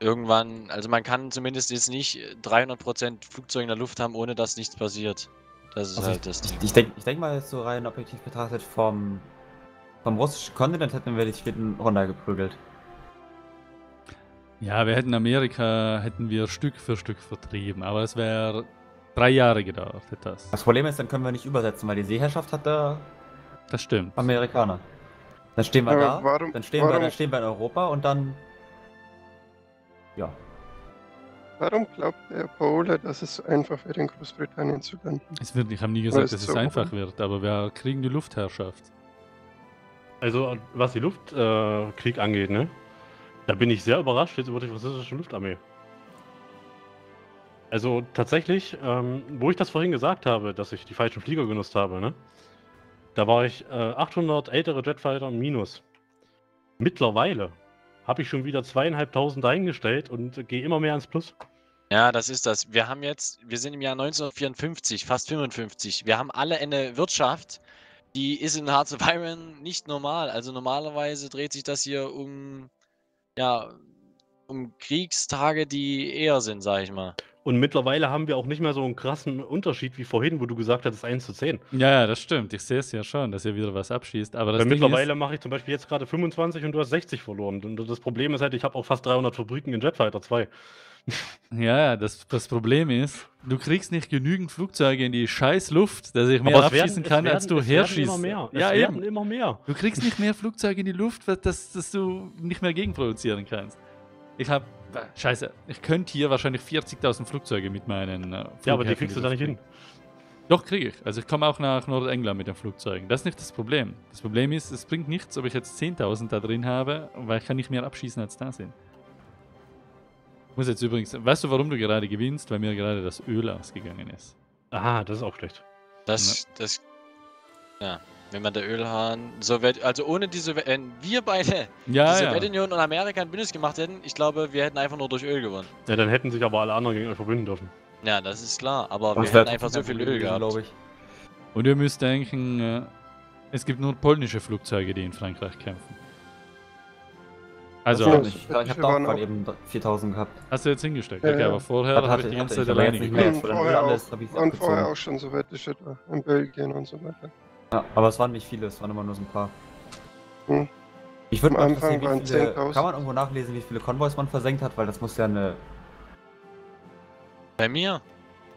irgendwann, also man kann zumindest jetzt nicht 300% Flugzeuge in der Luft haben, ohne dass nichts passiert. Das ist Also halt das ich, Ding. ich, ich denke ich denk mal, jetzt so rein objektiv betrachtet, vom, vom russischen Kontinent hätten wir die Schweden runtergeprügelt. Ja, wir hätten Amerika, hätten wir Stück für Stück vertrieben. Aber es wäre drei Jahre gedauert, hätte das. Das Problem ist, dann können wir nicht übersetzen, weil die Seeherrschaft hat der Das stimmt. Amerikaner. Dann stehen wir Aber da, warum- dann, stehen wir, warum- dann stehen wir in Europa und dann. Ja. Warum glaubt der Pole, dass es so einfach wäre, in Großbritannien zu landen? Es wird, ich habe nie gesagt, dass es so. einfach wird, aber wir kriegen die Luftherrschaft. Also, was die Luftkrieg äh, angeht, ne? Da bin ich sehr überrascht jetzt über die französische Luftarmee. Also tatsächlich, ähm, wo ich das vorhin gesagt habe, dass ich die falschen Flieger genutzt habe, ne? Da war ich äh, 800 ältere Jetfighter minus. Mittlerweile habe ich schon wieder zweieinhalbtausend eingestellt und gehe immer mehr ans Plus. Ja, das ist das. Wir haben jetzt, wir sind im Jahr 1954, fast 55. Wir haben alle eine Wirtschaft, die ist in Hearts of Iron nicht normal. Also normalerweise dreht sich das hier um, ja, um Kriegstage, die eher sind, sag ich mal. Und mittlerweile haben wir auch nicht mehr so einen krassen Unterschied wie vorhin, wo du gesagt hattest 1 zu 10. Ja, ja, das stimmt. Ich sehe es ja schon, dass ihr wieder was abschießt. Aber das Weil Ding mittlerweile ist, mache ich zum Beispiel jetzt gerade 25 und du hast 60 verloren. Und das Problem ist halt, ich habe auch fast 300 Fabriken in Jetfighter 2. ja, ja, das, das Problem ist, du kriegst nicht genügend Flugzeuge in die scheiß Luft, dass ich mehr Aber es werden- abschießen es kann, werden- als du es werden herschießt. Immer mehr. Es Ja, werden eben. immer mehr. Du kriegst nicht mehr Flugzeuge in die Luft, dass, dass du nicht mehr gegenproduzieren kannst. Ich habe, scheiße, ich könnte hier wahrscheinlich 40.000 Flugzeuge mit meinen. Äh, Ja, aber die kriegst du da nicht hin. Doch, kriege ich. Also ich komme auch nach Nordengland mit den Flugzeugen. Das ist nicht das Problem. Das Problem ist, es bringt nichts, ob ich jetzt 10.000 da drin habe, weil ich kann nicht mehr abschießen, als da sind. Ich muss jetzt übrigens, weißt du, warum du gerade gewinnst? Weil mir gerade das Öl ausgegangen ist. Aha, das ist auch schlecht. Das, das, ja, wenn man der Ölhahn, Sowjet, also ohne die Sowjet, wenn wir beide Ja, die ja. Sowjetunion und Amerika ein Bündnis gemacht hätten, ich glaube, wir hätten einfach nur durch Öl gewonnen. Ja, dann hätten sich aber alle anderen gegen euch verbünden dürfen. Ja, das ist klar, aber Das wir hätten einfach so viel Öl gehabt. gewesen, ich. Und ihr müsst denken, äh, es gibt nur polnische Flugzeuge, die in Frankreich kämpfen. Also, Ja, nicht. Ich, ich habe da auch auch- gerade eben 4000 gehabt. hast du jetzt hingesteckt? Ja, Okay, ja. aber vorher habe ich die ganze Zeit alleine mehr. Und Von vorher auch, vorher schon sowjetische in Belgien und so weiter. Ja, aber es waren nicht viele, es waren immer nur so ein paar. Hm. Ich würde mal Anfang interessieren, wie viele, 10.000. kann man irgendwo nachlesen, wie viele Konvois man versenkt hat, weil das muss ja eine, Bei mir?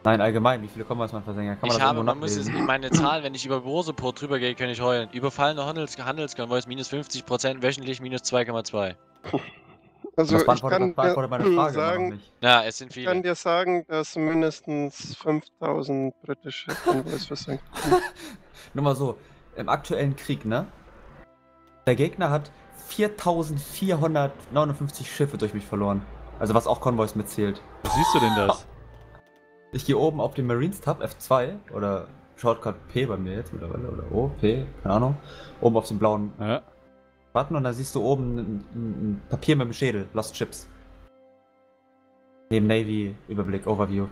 nein, allgemein, wie viele Konvois man versenkt hat. Kann man ich das habe, irgendwo man muss jetzt meine Zahl, wenn ich über Borseport drüber gehe, kann ich heulen. Überfallene Handels Handelskonvois minus 50%, wöchentlich minus 2,2. Also das ich beantwortet, kann dir sagen, nicht. Ja, es sind ich kann viele. dir sagen, dass mindestens 5000 britische Konvois versenkt wurden. Nur mal so, im aktuellen Krieg, ne? Der Gegner hat 4459 Schiffe durch mich verloren. Also was auch Konvois mitzählt. Wo siehst du denn das? Ich gehe oben auf den Marines Tab F2 oder Shortcut P bei mir jetzt mittlerweile oder O, P, keine Ahnung. Oben auf den blauen Ja. Button und da siehst du oben ein, ein, Papier mit dem Schädel, Lost Chips. Neben Navy Überblick, Overview.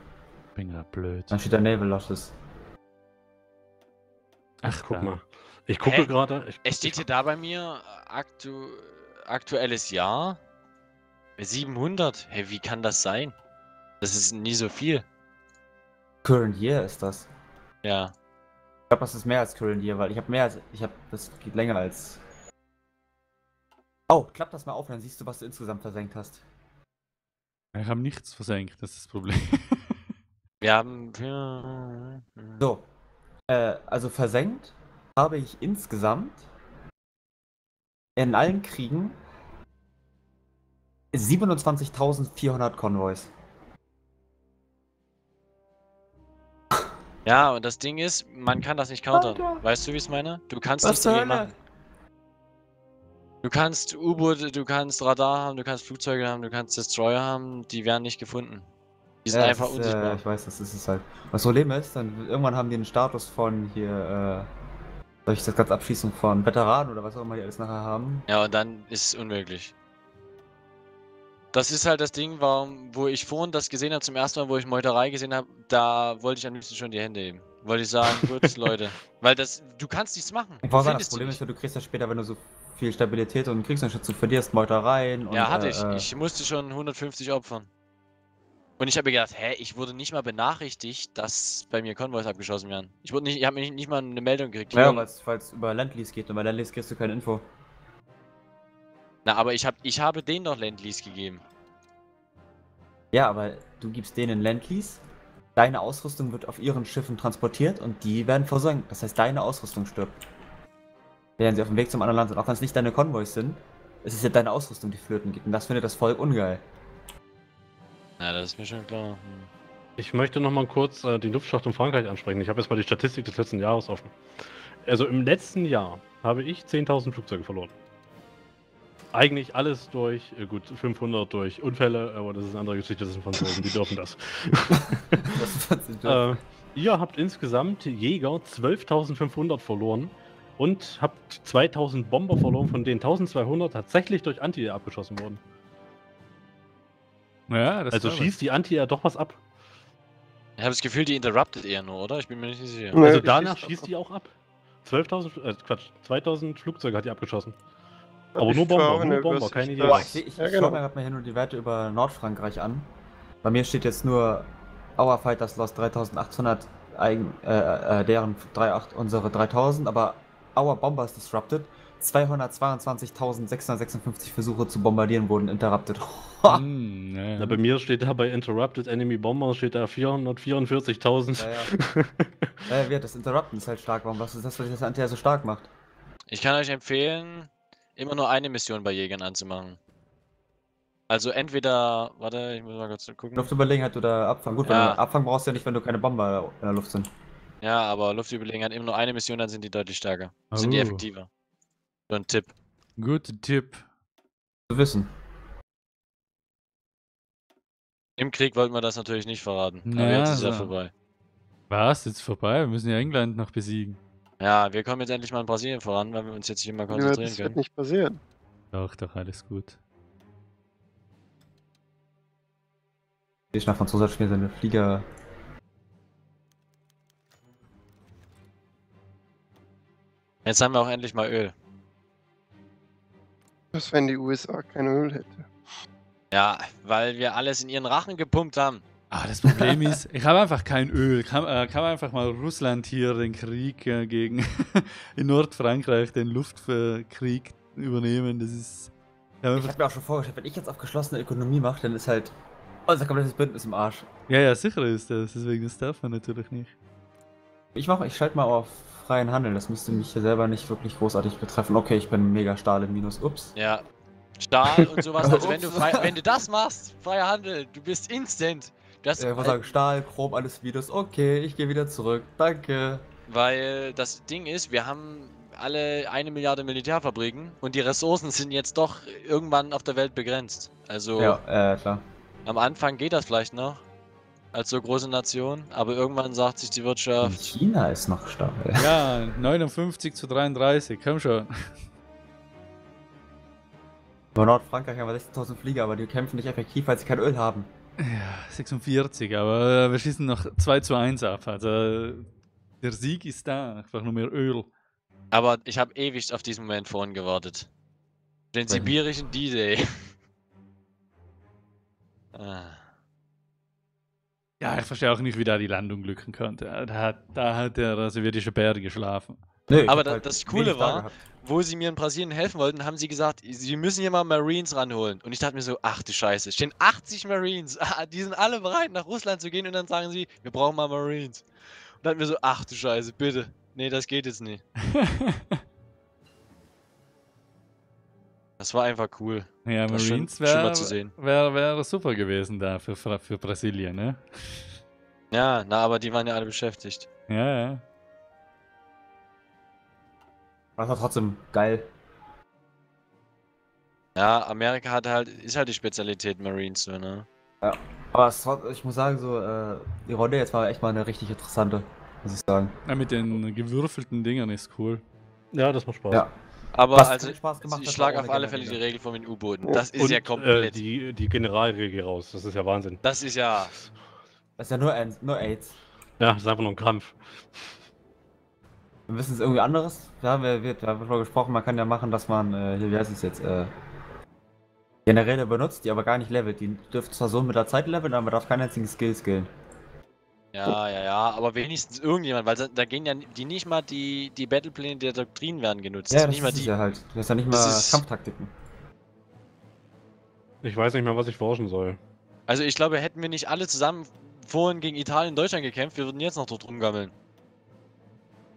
Bin grad blöd. Dann steht da Naval Losses. Ach, Guck da. mal. Ich gucke gerade. Es steht hier da bei mir aktu aktuelles Jahr 700. Hey, wie kann das sein? Das ist nie so viel. Current Year ist das. Ja. Ich glaube, das ist mehr als Current Year, weil ich habe mehr als. Ich habe. Das geht länger als. Oh, klapp das mal auf, dann siehst du, was du insgesamt versenkt hast. Ich habe nichts versenkt, das ist das Problem. Wir haben. So. Äh, also versenkt habe ich insgesamt in allen Kriegen 27.400 Konvois. Ja, und das Ding ist, man kann das nicht countern. Weißt du, wie ich es meine? Du kannst Was nichts machen. Du kannst U-Boote, du kannst Radar haben, du kannst Flugzeuge haben, du kannst Destroyer haben, die werden nicht gefunden. Die sind Ja, einfach ist, unsichtbar. Äh, ich weiß, das ist es halt. Das Problem ist, dann irgendwann haben die den Status von hier, äh, soll ich das ganz abschließen, von Veteranen oder was auch immer die alles nachher haben. Ja, und dann ist es unmöglich. Das ist halt das Ding, warum, wo ich vorhin das gesehen habe, zum ersten Mal, wo ich Meuterei gesehen habe, da wollte ich am liebsten schon die Hände heben. Wollte ich sagen, gut, Leute. Weil das, du kannst nichts machen. Ich sagen, das Problem ist ja, du kriegst ja später, wenn du so viel Stabilität und Kriegsunterstützung verlierst, Meutereien und. Ja, hatte äh, ich. äh, Ich musste schon 150 opfern. Und ich habe mir gedacht, hä, ich wurde nicht mal benachrichtigt, dass bei mir Konvois abgeschossen werden. Ich wurde nicht, ich habe nicht, nicht mal eine Meldung gekriegt. Ja, weil es über Landlease geht und bei Landlease kriegst du keine Info. Na, aber ich habe ich habe denen doch Landlease gegeben. Ja, aber du gibst denen Landlease, deine Ausrüstung wird auf ihren Schiffen transportiert und die werden versenkt. Das heißt, deine Ausrüstung stirbt. Während sie auf dem Weg zum anderen Land sind, auch wenn es nicht deine Konvois sind, es ist ja deine Ausrüstung, die flöten geht. Und das findet das Volk ungeil. Na, das ist mir schon klar. Hm. ich möchte noch mal kurz äh, die Luftschlacht um Frankreich ansprechen. Ich habe jetzt mal die Statistik des letzten Jahres offen. Also im letzten Jahr habe ich 10.000 Flugzeuge verloren. Eigentlich alles durch, äh, gut, 500 durch Unfälle, aber das ist eine andere Geschichte, das sind Franzosen, die dürfen das. Äh, ihr habt insgesamt Jäger 12.500 verloren und habt 2.000 Bomber verloren, von denen 1.200 tatsächlich durch Anti abgeschossen wurden. Ja, das also schießt die Anti doch was ab. Ich habe das Gefühl, die interruptet eher nur, oder? Ich bin mir nicht sicher. Nee, Also danach schießt die auch ab. 12.000, äh, Quatsch, 2.000 Flugzeuge hat die abgeschossen. Aber ich nur Bomber, nur eine Bomber, keine Jäger. ich, ich Ja, schaue genau. mir gerade mal hier nur die Werte über Nordfrankreich an. Bei mir steht jetzt nur Our Fighters Lost 3800, eigen, äh, äh, deren 38, unsere 3000, aber Our Bombers Disrupted 222.656 Versuche zu bombardieren wurden interrupted. Hm, ja, ja. Na, bei mir steht da bei Interrupted Enemy Bomber steht da 444.000. Ja, ja. ja, das Interrupten ist halt stark. Warum? Was ist das, was das Anti so stark macht? Ich kann euch empfehlen, immer nur eine Mission bei Jägern anzumachen. Also entweder, warte, ich muss mal kurz gucken. Luftüberlegenheit oder Abfang. Gut, Ja. weil Abfang brauchst du ja nicht, wenn du keine Bomber in der Luft sind. Ja, aber Luftüberlegenheit immer nur eine Mission, dann sind die deutlich stärker. Sind die Oh. effektiver. So ein Tipp. Guter Tipp. Zu wissen. Im Krieg wollten wir das natürlich nicht verraten. aber Naja, jetzt ist ja vorbei. Was? Jetzt vorbei? Wir müssen ja England noch besiegen. Ja, wir kommen jetzt endlich mal in Brasilien voran, weil wir uns jetzt hier mal Ja, konzentrieren das wird können. nicht passieren. Doch, doch, alles gut. Ich nach Franzose spielen seine Flieger. Jetzt haben wir auch endlich mal Öl. Was, wenn die USA kein Öl hätte? Ja, weil wir alles in ihren Rachen gepumpt haben. Ah, das Problem ist, ich habe einfach kein Öl. Kann, äh, kann man einfach mal Russland hier den Krieg äh, gegen in Nordfrankreich, den Luftkrieg übernehmen. Das ist. Ja, Ich habe mir auch schon vorgestellt, wenn ich jetzt auf geschlossene Ökonomie mache, dann ist halt unser komplettes Bündnis im Arsch. ja, ja, sicher ist das. Deswegen das darf man natürlich nicht. Ich mache, ich schalte mal auf freien Handel. Das müsste mich hier selber nicht wirklich großartig betreffen. Okay, ich bin mega Stahl im Minus. Ups. Ja. Stahl und sowas. Also wenn du, frei, wenn du das machst, freier Handel, du bist instant. Du hast, Ja, ich sagen, Stahl, Chrom, alles Videos. Okay, ich gehe wieder zurück. Danke. Weil das Ding ist, wir haben alle eine Milliarde Militärfabriken und die Ressourcen sind jetzt doch irgendwann auf der Welt begrenzt. Also Ja, äh, klar. am Anfang geht das vielleicht noch als so große Nation, aber irgendwann sagt sich die Wirtschaft, China ist noch Stahl. Ja, 59 zu 33, komm schon. Über Nordfrankreich haben wir 16.000 Flieger, aber die kämpfen nicht effektiv, weil sie kein Öl haben. Ja, 46, aber wir schießen noch 2 zu 1 ab. Also der Sieg ist da, einfach nur mehr Öl. aber ich habe ewig auf diesen Moment vorhin gewartet. Den sibirischen D-Day. ah. Ja, ich verstehe auch nicht, wie da die Landung glücken konnte. Da hat, da hat der sowjetische Bär geschlafen. Nee, Aber da- halt das Coole war, wo sie mir in Brasilien helfen wollten, haben sie gesagt, sie müssen hier mal Marines ranholen. Und ich dachte mir so, ach du Scheiße, es stehen 80 Marines, Ah, die sind alle bereit nach Russland zu gehen und dann sagen sie, wir brauchen mal Marines. Und dann mir so, ach du Scheiße, bitte. Nee, das geht jetzt nicht. Das war einfach cool. Ja, Das Marines wäre zu sehen. wär, wär super gewesen da für, für Brasilien, ne? Ja, na, aber die waren ja alle beschäftigt. Ja, ja. Das war trotzdem geil. Ja, Amerika hat halt, ist halt die Spezialität Marines, so, ne? Aber es, trot- ich muss sagen, so, äh, die Runde jetzt war echt mal eine richtig interessante, muss ich sagen. ja. Mit den gewürfelten Dingern ist cool. Ja, das macht Spaß. Ja. Aber Was also, Spaß gemacht ich schlage auf alle Fälle die. Regel von den U-Booten. Das ist Und, ja Äh, komplett. die, die Generalregel raus. Das ist ja Wahnsinn. Das ist ja. Das ist ja nur, Aids- nur AIDS. Ja, das ist einfach nur ein Krampf. Wir wissen es irgendwie anderes. Ja, wir, wir, wir haben darüber gesprochen, man kann ja machen, dass man, äh, hier, wie heißt es jetzt, äh, Generäle benutzt, die aber gar nicht levelt. Die dürfen zwar so mit der Zeit leveln, aber man darf keinen einzigen Skill skillen. Ja, ja, ja, aber wenigstens irgendjemand, weil da, da gehen ja die nicht mal die, die Battlepläne der Doktrin werden genutzt. Ja, das das sind nicht mal ist es die. ja halt. Du hast ja nicht mal ist- Kampftaktiken. Ich weiß nicht mehr, was ich forschen soll. Also ich glaube, hätten wir nicht alle zusammen vorhin gegen Italien und Deutschland gekämpft, wir würden jetzt noch dort rumgammeln.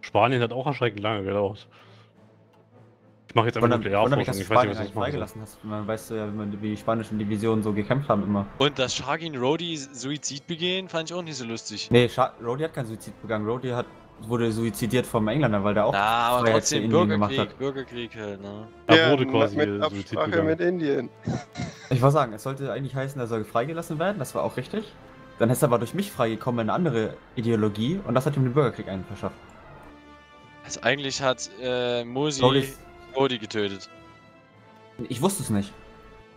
Spanien hat auch erschreckend lange gedauert. Ich mache jetzt einfach Nuklearforschung. Ich weiß nicht, was ich freigelassen hast. Man weiß ja, wie, die spanischen Divisionen so gekämpft haben immer. Und dass Sharkin Rhodey Suizid begehen, fand ich auch nicht so lustig. Nee, Scha Rhodey hat keinen Suizid begangen. Rhodey hat, wurde suizidiert vom Engländer, weil der auch Na, aber trotzdem für Indien gemacht Bürgerkrieg, hat. Bürgerkrieg halt, ne? Er wurde mit- quasi mit Suizid Absprache begangen. mit Indien. Ich wollte sagen, es sollte eigentlich heißen, er soll freigelassen werden, das war auch richtig. Dann ist er aber durch mich freigekommen in eine andere Ideologie und das hat ihm den Bürgerkrieg einen verschafft. Also eigentlich hat äh, Mosi Rhodey, Rhodey getötet. ich wusste es nicht.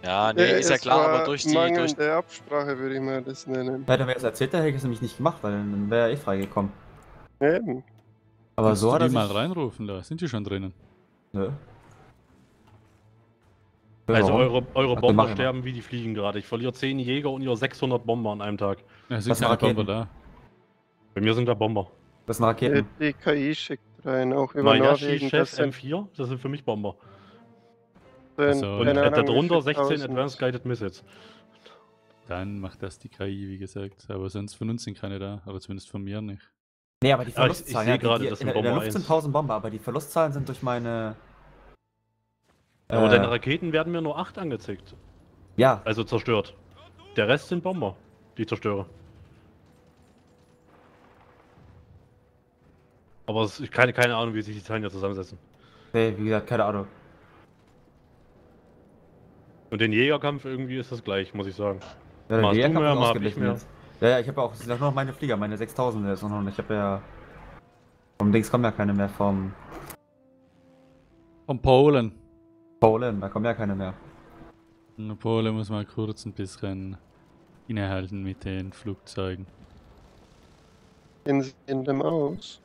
Ja, nee, Äh, ist ja klar, aber durch die. Durch, Mangelnde Absprache würde ich mal das nennen. Hätte er mir das erzählt, dann hätte ich es nämlich nicht gemacht, weil dann wäre er eh freigekommen. Eben. Aber Kannst so hat er die mal reinrufen, da sind die schon drinnen. Nö. Also Warum? eure, eure Ach, Bomber sterben wie die Fliegen gerade. Ich verliere 10 Jäger und ihr 600 Bomber an einem Tag. Ja, sind keine Bomber da. Bei mir sind da Bomber. Das sind Raketen. die KI schickt rein, auch über Mayashi Norwegen. Chef Das sind, M4, das sind für mich Bomber. Also, Und äh, darunter viel 16 tausend. Advanced Guided Missiles. Dann macht das die KI, wie gesagt. Aber sonst von uns sind keine da. Oder zumindest von mir nicht. Nee, aber die Ja, ich- ich Verlustzahlen, sehe ja, die- gerade, die, das in, sind in der Bomber Luft 1. sind 1000 Bomber, aber die Verlustzahlen sind durch meine... Aber äh, deine Raketen werden mir nur 8 angezeigt. Ja, Also zerstört. Der Rest sind Bomber, die ich zerstöre. Aber es, ich keine, keine Ahnung, wie sich die Zahlen hier zusammensetzen. nee, wie gesagt, keine Ahnung. Und den Jägerkampf irgendwie ist das gleich, muss ich sagen. Ja, du Jägerkampf mehr, ist mal ich mehr. Ja, ja, ich habe ja auch, es sind auch nur noch meine Flieger, meine 6000 jetzt noch. Ich habe ja... Vom Dings kommen ja keine mehr, vom Von Polen. Polen, da kommen ja keine mehr. In Polen muss man kurz ein bisschen innehalten mit den Flugzeugen. In, in dem aus.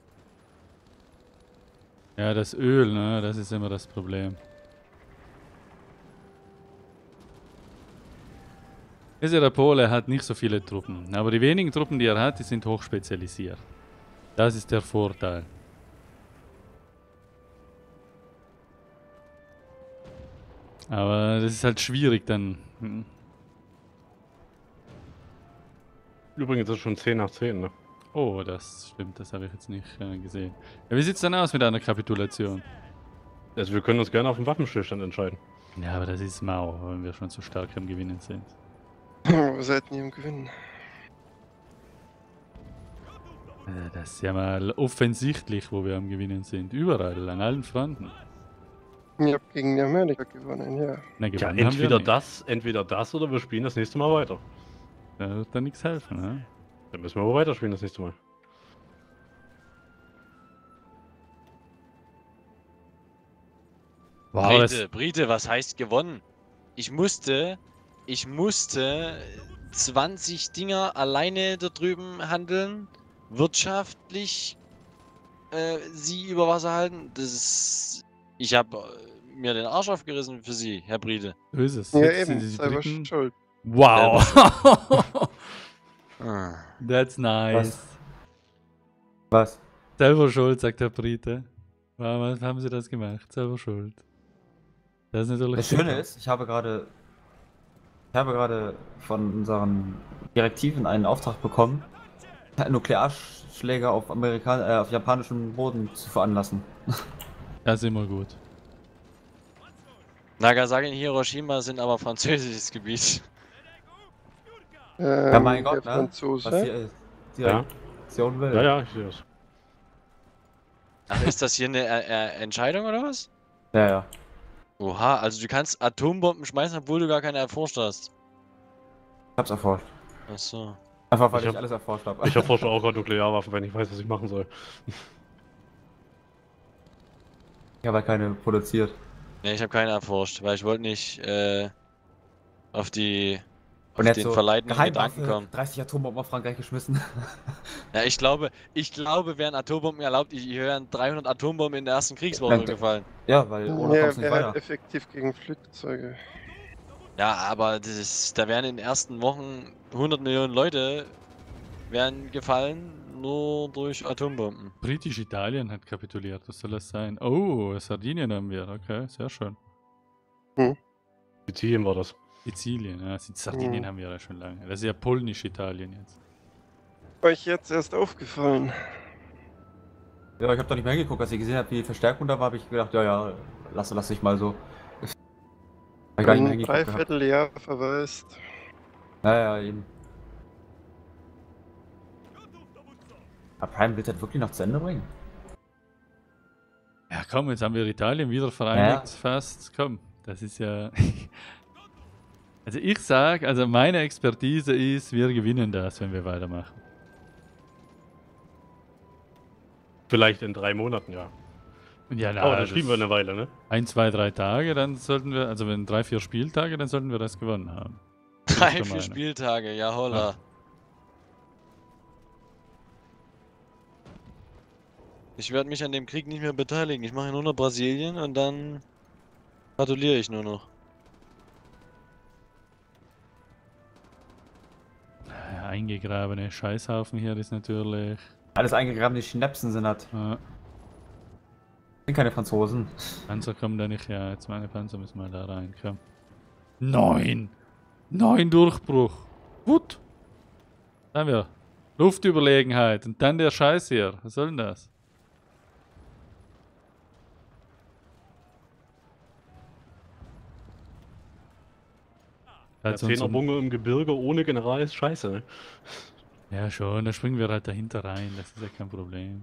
Ja, das Öl, ne, das ist immer das Problem. Der Pole hat nicht so viele Truppen, aber die wenigen Truppen, die er hat, die sind hochspezialisiert. Das ist der Vorteil. Aber das ist halt schwierig dann. hm. Übrigens ist es schon 10 nach 10, ne? Oh, das stimmt, das habe ich jetzt nicht äh, gesehen. Ja, wie sieht's dann aus mit einer Kapitulation? Also wir können uns gerne auf den Waffenstillstand entscheiden. Ja, aber das ist mau, wenn wir schon so stark am Gewinnen sind. Wir seid nie im Gewinn. Äh, Das ist ja mal offensichtlich, wo wir am Gewinnen sind. Überall, an allen Fronten. Ihr habt gegen die Amerika gewonnen, ja. Na, Ja, gewonnen haben wir entweder das, entweder das oder wir spielen das nächste Mal weiter. Da wird dann nichts helfen, ne? Dann müssen wir aber weiterspielen das nächste Mal. Wow, Brite, Brite, was heißt gewonnen? Ich musste, ich musste 20 Dinger alleine da drüben handeln, wirtschaftlich äh, sie über Wasser halten. Das ist, ich habe mir den Arsch aufgerissen für sie, Herr Brite. so ist es. Ja, Jetzt sind eben, selber schuld. Wow! Ah. That's nice. Was? Selber schuld, sagt der Brite. Warum haben sie das gemacht? Selber schuld. Das ist natürlich. Das Schöne ist, ich habe gerade ich habe gerade von unseren Direktiven einen Auftrag bekommen, Nuklearschläge auf, Amerikan äh, auf japanischem Boden zu veranlassen. Das ist immer gut. Nagasaki und Hiroshima sind aber französisches Gebiet. Ähm, Ja, mein Gott, der ne? Franzose. Was hier ist. Die Ja. Will. Ja, ja, ich sehe das. Ach, ist das hier eine äh, äh, Entscheidung oder was? Ja, ja. Oha, also du kannst Atombomben schmeißen, obwohl du gar keine erforscht hast. Ich hab's erforscht. Achso. Einfach weil Ich ich, hab- alles erforscht habe. Ich erforsche auch gerade Nuklearwaffen, wenn ich weiß, was ich machen soll. Ich habe halt keine produziert. Ne, ich habe keine erforscht, weil ich wollte nicht äh, auf die Und jetzt den so verleitenden Gedanken kommen. 30 Atombomben auf Frankreich geschmissen. Ja, ich glaube, ich glaube, wären Atombomben erlaubt, ich wären 300 Atombomben in der ersten Kriegswoche Ja, gefallen. ja, weil ohne Ja, kommst nicht weiter. effektiv gegen Flugzeuge. Ja, aber das ist, da wären in den ersten Wochen 100 Millionen Leute wären gefallen, nur durch Atombomben. Britisch-Italien hat kapituliert, was soll das sein? Oh, Sardinien haben wir, okay, sehr schön. Sizilien war das. Sizilien, ja, Sardinien Mhm. haben wir ja schon lange. Das ist ja polnisch-Italien jetzt. Euch jetzt erst aufgefallen. Ja, ich habe doch nicht mehr hingeguckt, als ich gesehen habe, wie die Verstärkung da war, habe ich gedacht, ja, ja, lass, lass ich mal so. Hab ich gar nicht mehr Ein hingeguckt. Dreivierteljahr verweist. Ja, ja, eben. Aber Prime will das wirklich noch zu Ende bringen? Ja, komm, jetzt haben wir Italien wieder vereinigt, fast. Komm, das ist ja. also, ich sag, also meine Expertise ist, wir gewinnen das, wenn wir weitermachen. Vielleicht in drei Monaten, ja. Ja, na, Aber dann spielen wir eine Weile, ne? ein, zwei, drei Tage, dann sollten wir, also wenn drei, vier Spieltage, dann sollten wir das gewonnen haben. Drei, vier meine. Spieltage, ja holla. Ich werde mich an dem Krieg nicht mehr beteiligen. Ich mache nur noch Brasilien und dann gratuliere ich nur noch. Eingegrabene Scheißhaufen hier ist natürlich. Alles eingegrabene Schnäpsen sind das. Äh, Sind keine Franzosen. Panzer kommen da nicht, ja, jetzt meine Panzer müssen mal da rein, komm. Neun! Neun Durchbruch! Gut! Da haben wir Luftüberlegenheit und dann der Scheiß hier. Was soll denn das? Also uns um- Zehnerbunge im Gebirge ohne General ist scheiße, ja, schon, da springen wir halt dahinter rein, das ist ja kein Problem.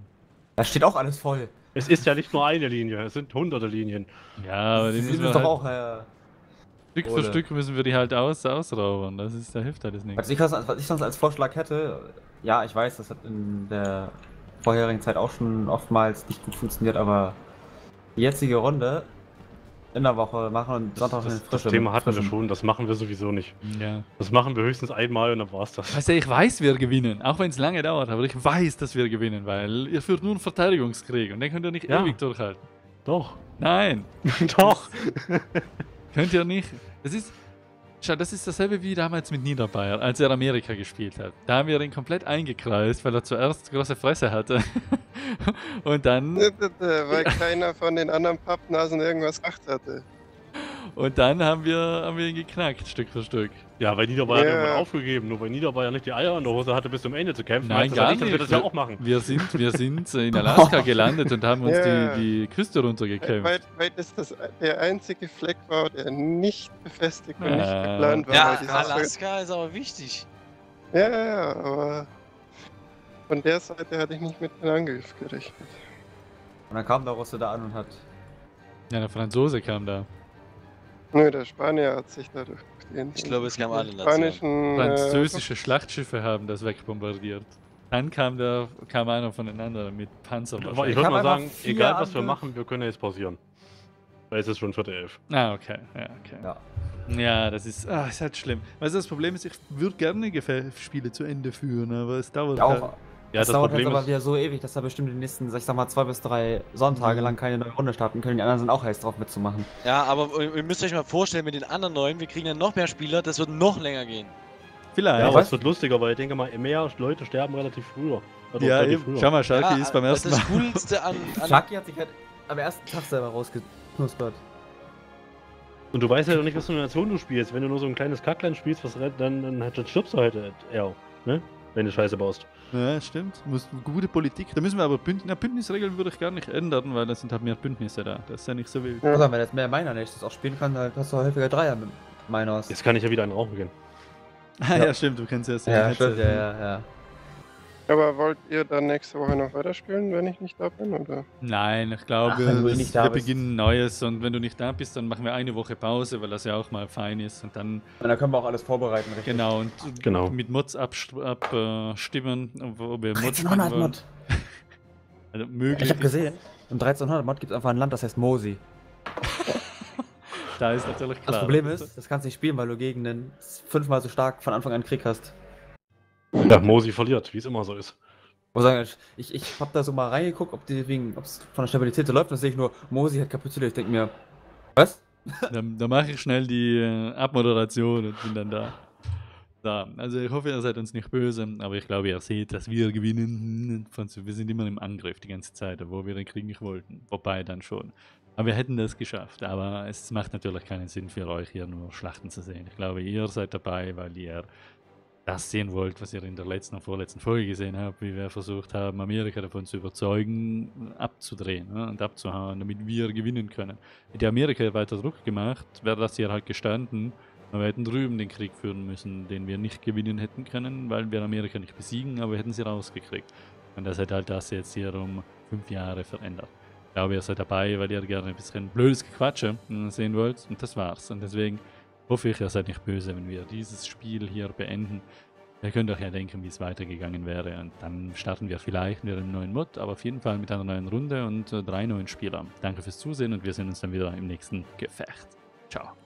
Da steht auch alles voll. Es ist ja nicht nur eine Linie, es sind hunderte Linien. Ja, aber die müssen sind wir doch halt, auch, äh, Stück für Ole. Stück müssen wir die halt aus, ausraubern. Das ist, da hilft alles nichts. was ich, was, was ich sonst als Vorschlag hätte, ja, ich weiß, das hat in der vorherigen Zeit auch schon oftmals nicht gut funktioniert, aber die jetzige Runde in der Woche machen und Sonntag Das, das frische. Thema hatten wir schon, das machen wir sowieso nicht. Ja. Das machen wir höchstens einmal und dann war's das. Weißt du, ich weiß, wir gewinnen, auch wenn es lange dauert, aber ich weiß, dass wir gewinnen, weil ihr führt nur einen Verteidigungskrieg und den könnt ihr nicht Ja. ewig durchhalten. Doch, Nein, doch. könnt ihr nicht. Das ist, schau, das ist dasselbe wie damals mit Niederbayer, als er Amerika gespielt hat. Da haben wir ihn komplett eingekreist, weil er zuerst große Fresse hatte. und dann, Weil keiner von den anderen Pappnasen irgendwas gemacht hatte. Und dann haben wir, haben wir ihn geknackt, Stück für Stück. Ja, weil Niederbayern Ja. hat irgendwann aufgegeben. Nur weil Niederbayern nicht die Eier in der Hose hatte, bis zum Ende zu kämpfen. Nein, gar ja nicht, dass wir das ja auch machen. Wir sind, wir sind in Alaska gelandet und haben uns Ja. die, die Küste runtergekämpft. Weil, weil das, das der einzige Fleck war, der nicht befestigt und nicht Ah. geplant war. Ja, Alaska ist aber wichtig. Ja, ja, ja, aber von der Seite hatte ich nicht mit dem Angriff gerechnet. Und dann kam der Russe da an und hat. Ja, der Franzose kam da. Nö, der Spanier hat sich dadurch den Ich glaube, es kamen alle spanischen äh, Französische Schlachtschiffe haben das wegbombardiert. Dann kam, der, kam einer von den anderen mit Panzer. Ich würde mal sagen, egal was wir machen, wir können jetzt pausieren. Weil es ist schon vierte Elf. Ah, okay. Ja, okay. Ja. Ja, das ist, ah, ist halt schlimm. Weißt du, das Problem ist, ich würde gerne Spiele zu Ende führen, aber es dauert halt. Auch. Ja, das, das, dauert Problem halt aber wieder so ewig, dass da bestimmt die nächsten, ich sag mal, zwei bis drei Sonntage Mhm. lang keine neue Runde starten können. Die anderen sind auch heiß drauf mitzumachen. Ja, aber ihr müsst euch mal vorstellen, mit den anderen neuen, wir kriegen dann noch mehr Spieler, das wird noch länger gehen. Vielleicht. ja, Ja, aber es wird lustiger, weil ich denke mal, mehr Leute sterben relativ früher. Oder relativ eben. früher. Schau mal, Schalke ja, ist beim ersten ist das Mal. Coolste an, an Sharky hat sich halt am ersten Tag selber rausgeknuspert. Und du weißt ja doch nicht, was für eine Nation du spielst. Wenn du nur so ein kleines Kackland spielst, was dann, dann, dann stirbst du halt eher, ne? Wenn du Scheiße baust. Ja, stimmt. Muss, gute Politik. Da müssen wir aber Bünd na, Bündnisregeln würde ich gar nicht ändern, weil da sind halt mehr Bündnisse da. Das ist ja nicht so wild. Ja. Also, wenn jetzt mehr Miner nächstes auch spielen kann, dann hast du häufiger Dreier mit Miners. Jetzt kann ich ja wieder einen rauchen gehen. Ah, ja, stimmt, du kennst ja das Ja, stimmt, ja, ja, ja. Aber wollt ihr dann nächste Woche noch weiterspielen, wenn ich nicht da bin? Oder? Nein, ich glaube, Ach, da wir bist. beginnen Neues und wenn du nicht da bist, dann machen wir eine Woche Pause, weil das ja auch mal fein ist und dann Und dann können wir auch alles vorbereiten, richtig? genau und Genau. mit Mods abstimmen, ab, äh, ob wir Mods spielen 1300 wollen. Mod. Also möglich. Ich habe gesehen, im 1300 Mod gibt es einfach ein Land, das heißt Mosi. Da ist natürlich klar. Das Problem ist, das kannst du nicht spielen, weil du gegen einen fünfmal so stark von Anfang an Krieg hast. Ja, Mosi verliert, wie es immer so ist. Muss sagen, ich, ich hab da so mal reingeguckt, ob die wegen, ob es von der Stabilität so läuft, und dann sehe ich nur, Mosi hat kapituliert. Ich denke mir, was? Da, da mache ich schnell die äh, Abmoderation und bin dann da. Da, also ich hoffe, ihr seid uns nicht böse, aber ich glaube, ihr seht, dass wir gewinnen. Wir sind immer im Angriff die ganze Zeit, obwohl wir den Krieg nicht wollten. Wobei dann schon. Aber wir hätten das geschafft. Aber es macht natürlich keinen Sinn für euch, hier nur Schlachten zu sehen. Ich glaube, ihr seid dabei, weil ihr das sehen wollt, was ihr in der letzten und vorletzten Folge gesehen habt, wie wir versucht haben, Amerika davon zu überzeugen, abzudrehen ne, und abzuhauen, damit wir gewinnen können. Hätte Amerika weiter Druck gemacht, wäre das hier halt gestanden. Wir hätten drüben den Krieg führen müssen, den wir nicht gewinnen hätten können, weil wir Amerika nicht besiegen, aber wir hätten sie rausgekriegt. Und das hat halt das jetzt hier um fünf Jahre verändert. Ich glaube, ihr seid dabei, weil ihr gerne ein bisschen blödes Gequatsche äh, sehen wollt. Und das war's. Und deswegen hoffe ich, ihr seid nicht böse, wenn wir dieses Spiel hier beenden. Ihr könnt euch ja denken, wie es weitergegangen wäre. Und dann starten wir vielleicht mit einem neuen Mod, aber auf jeden Fall mit einer neuen Runde und äh, drei neuen Spielern. Danke fürs Zusehen und wir sehen uns dann wieder im nächsten Gefecht. Ciao.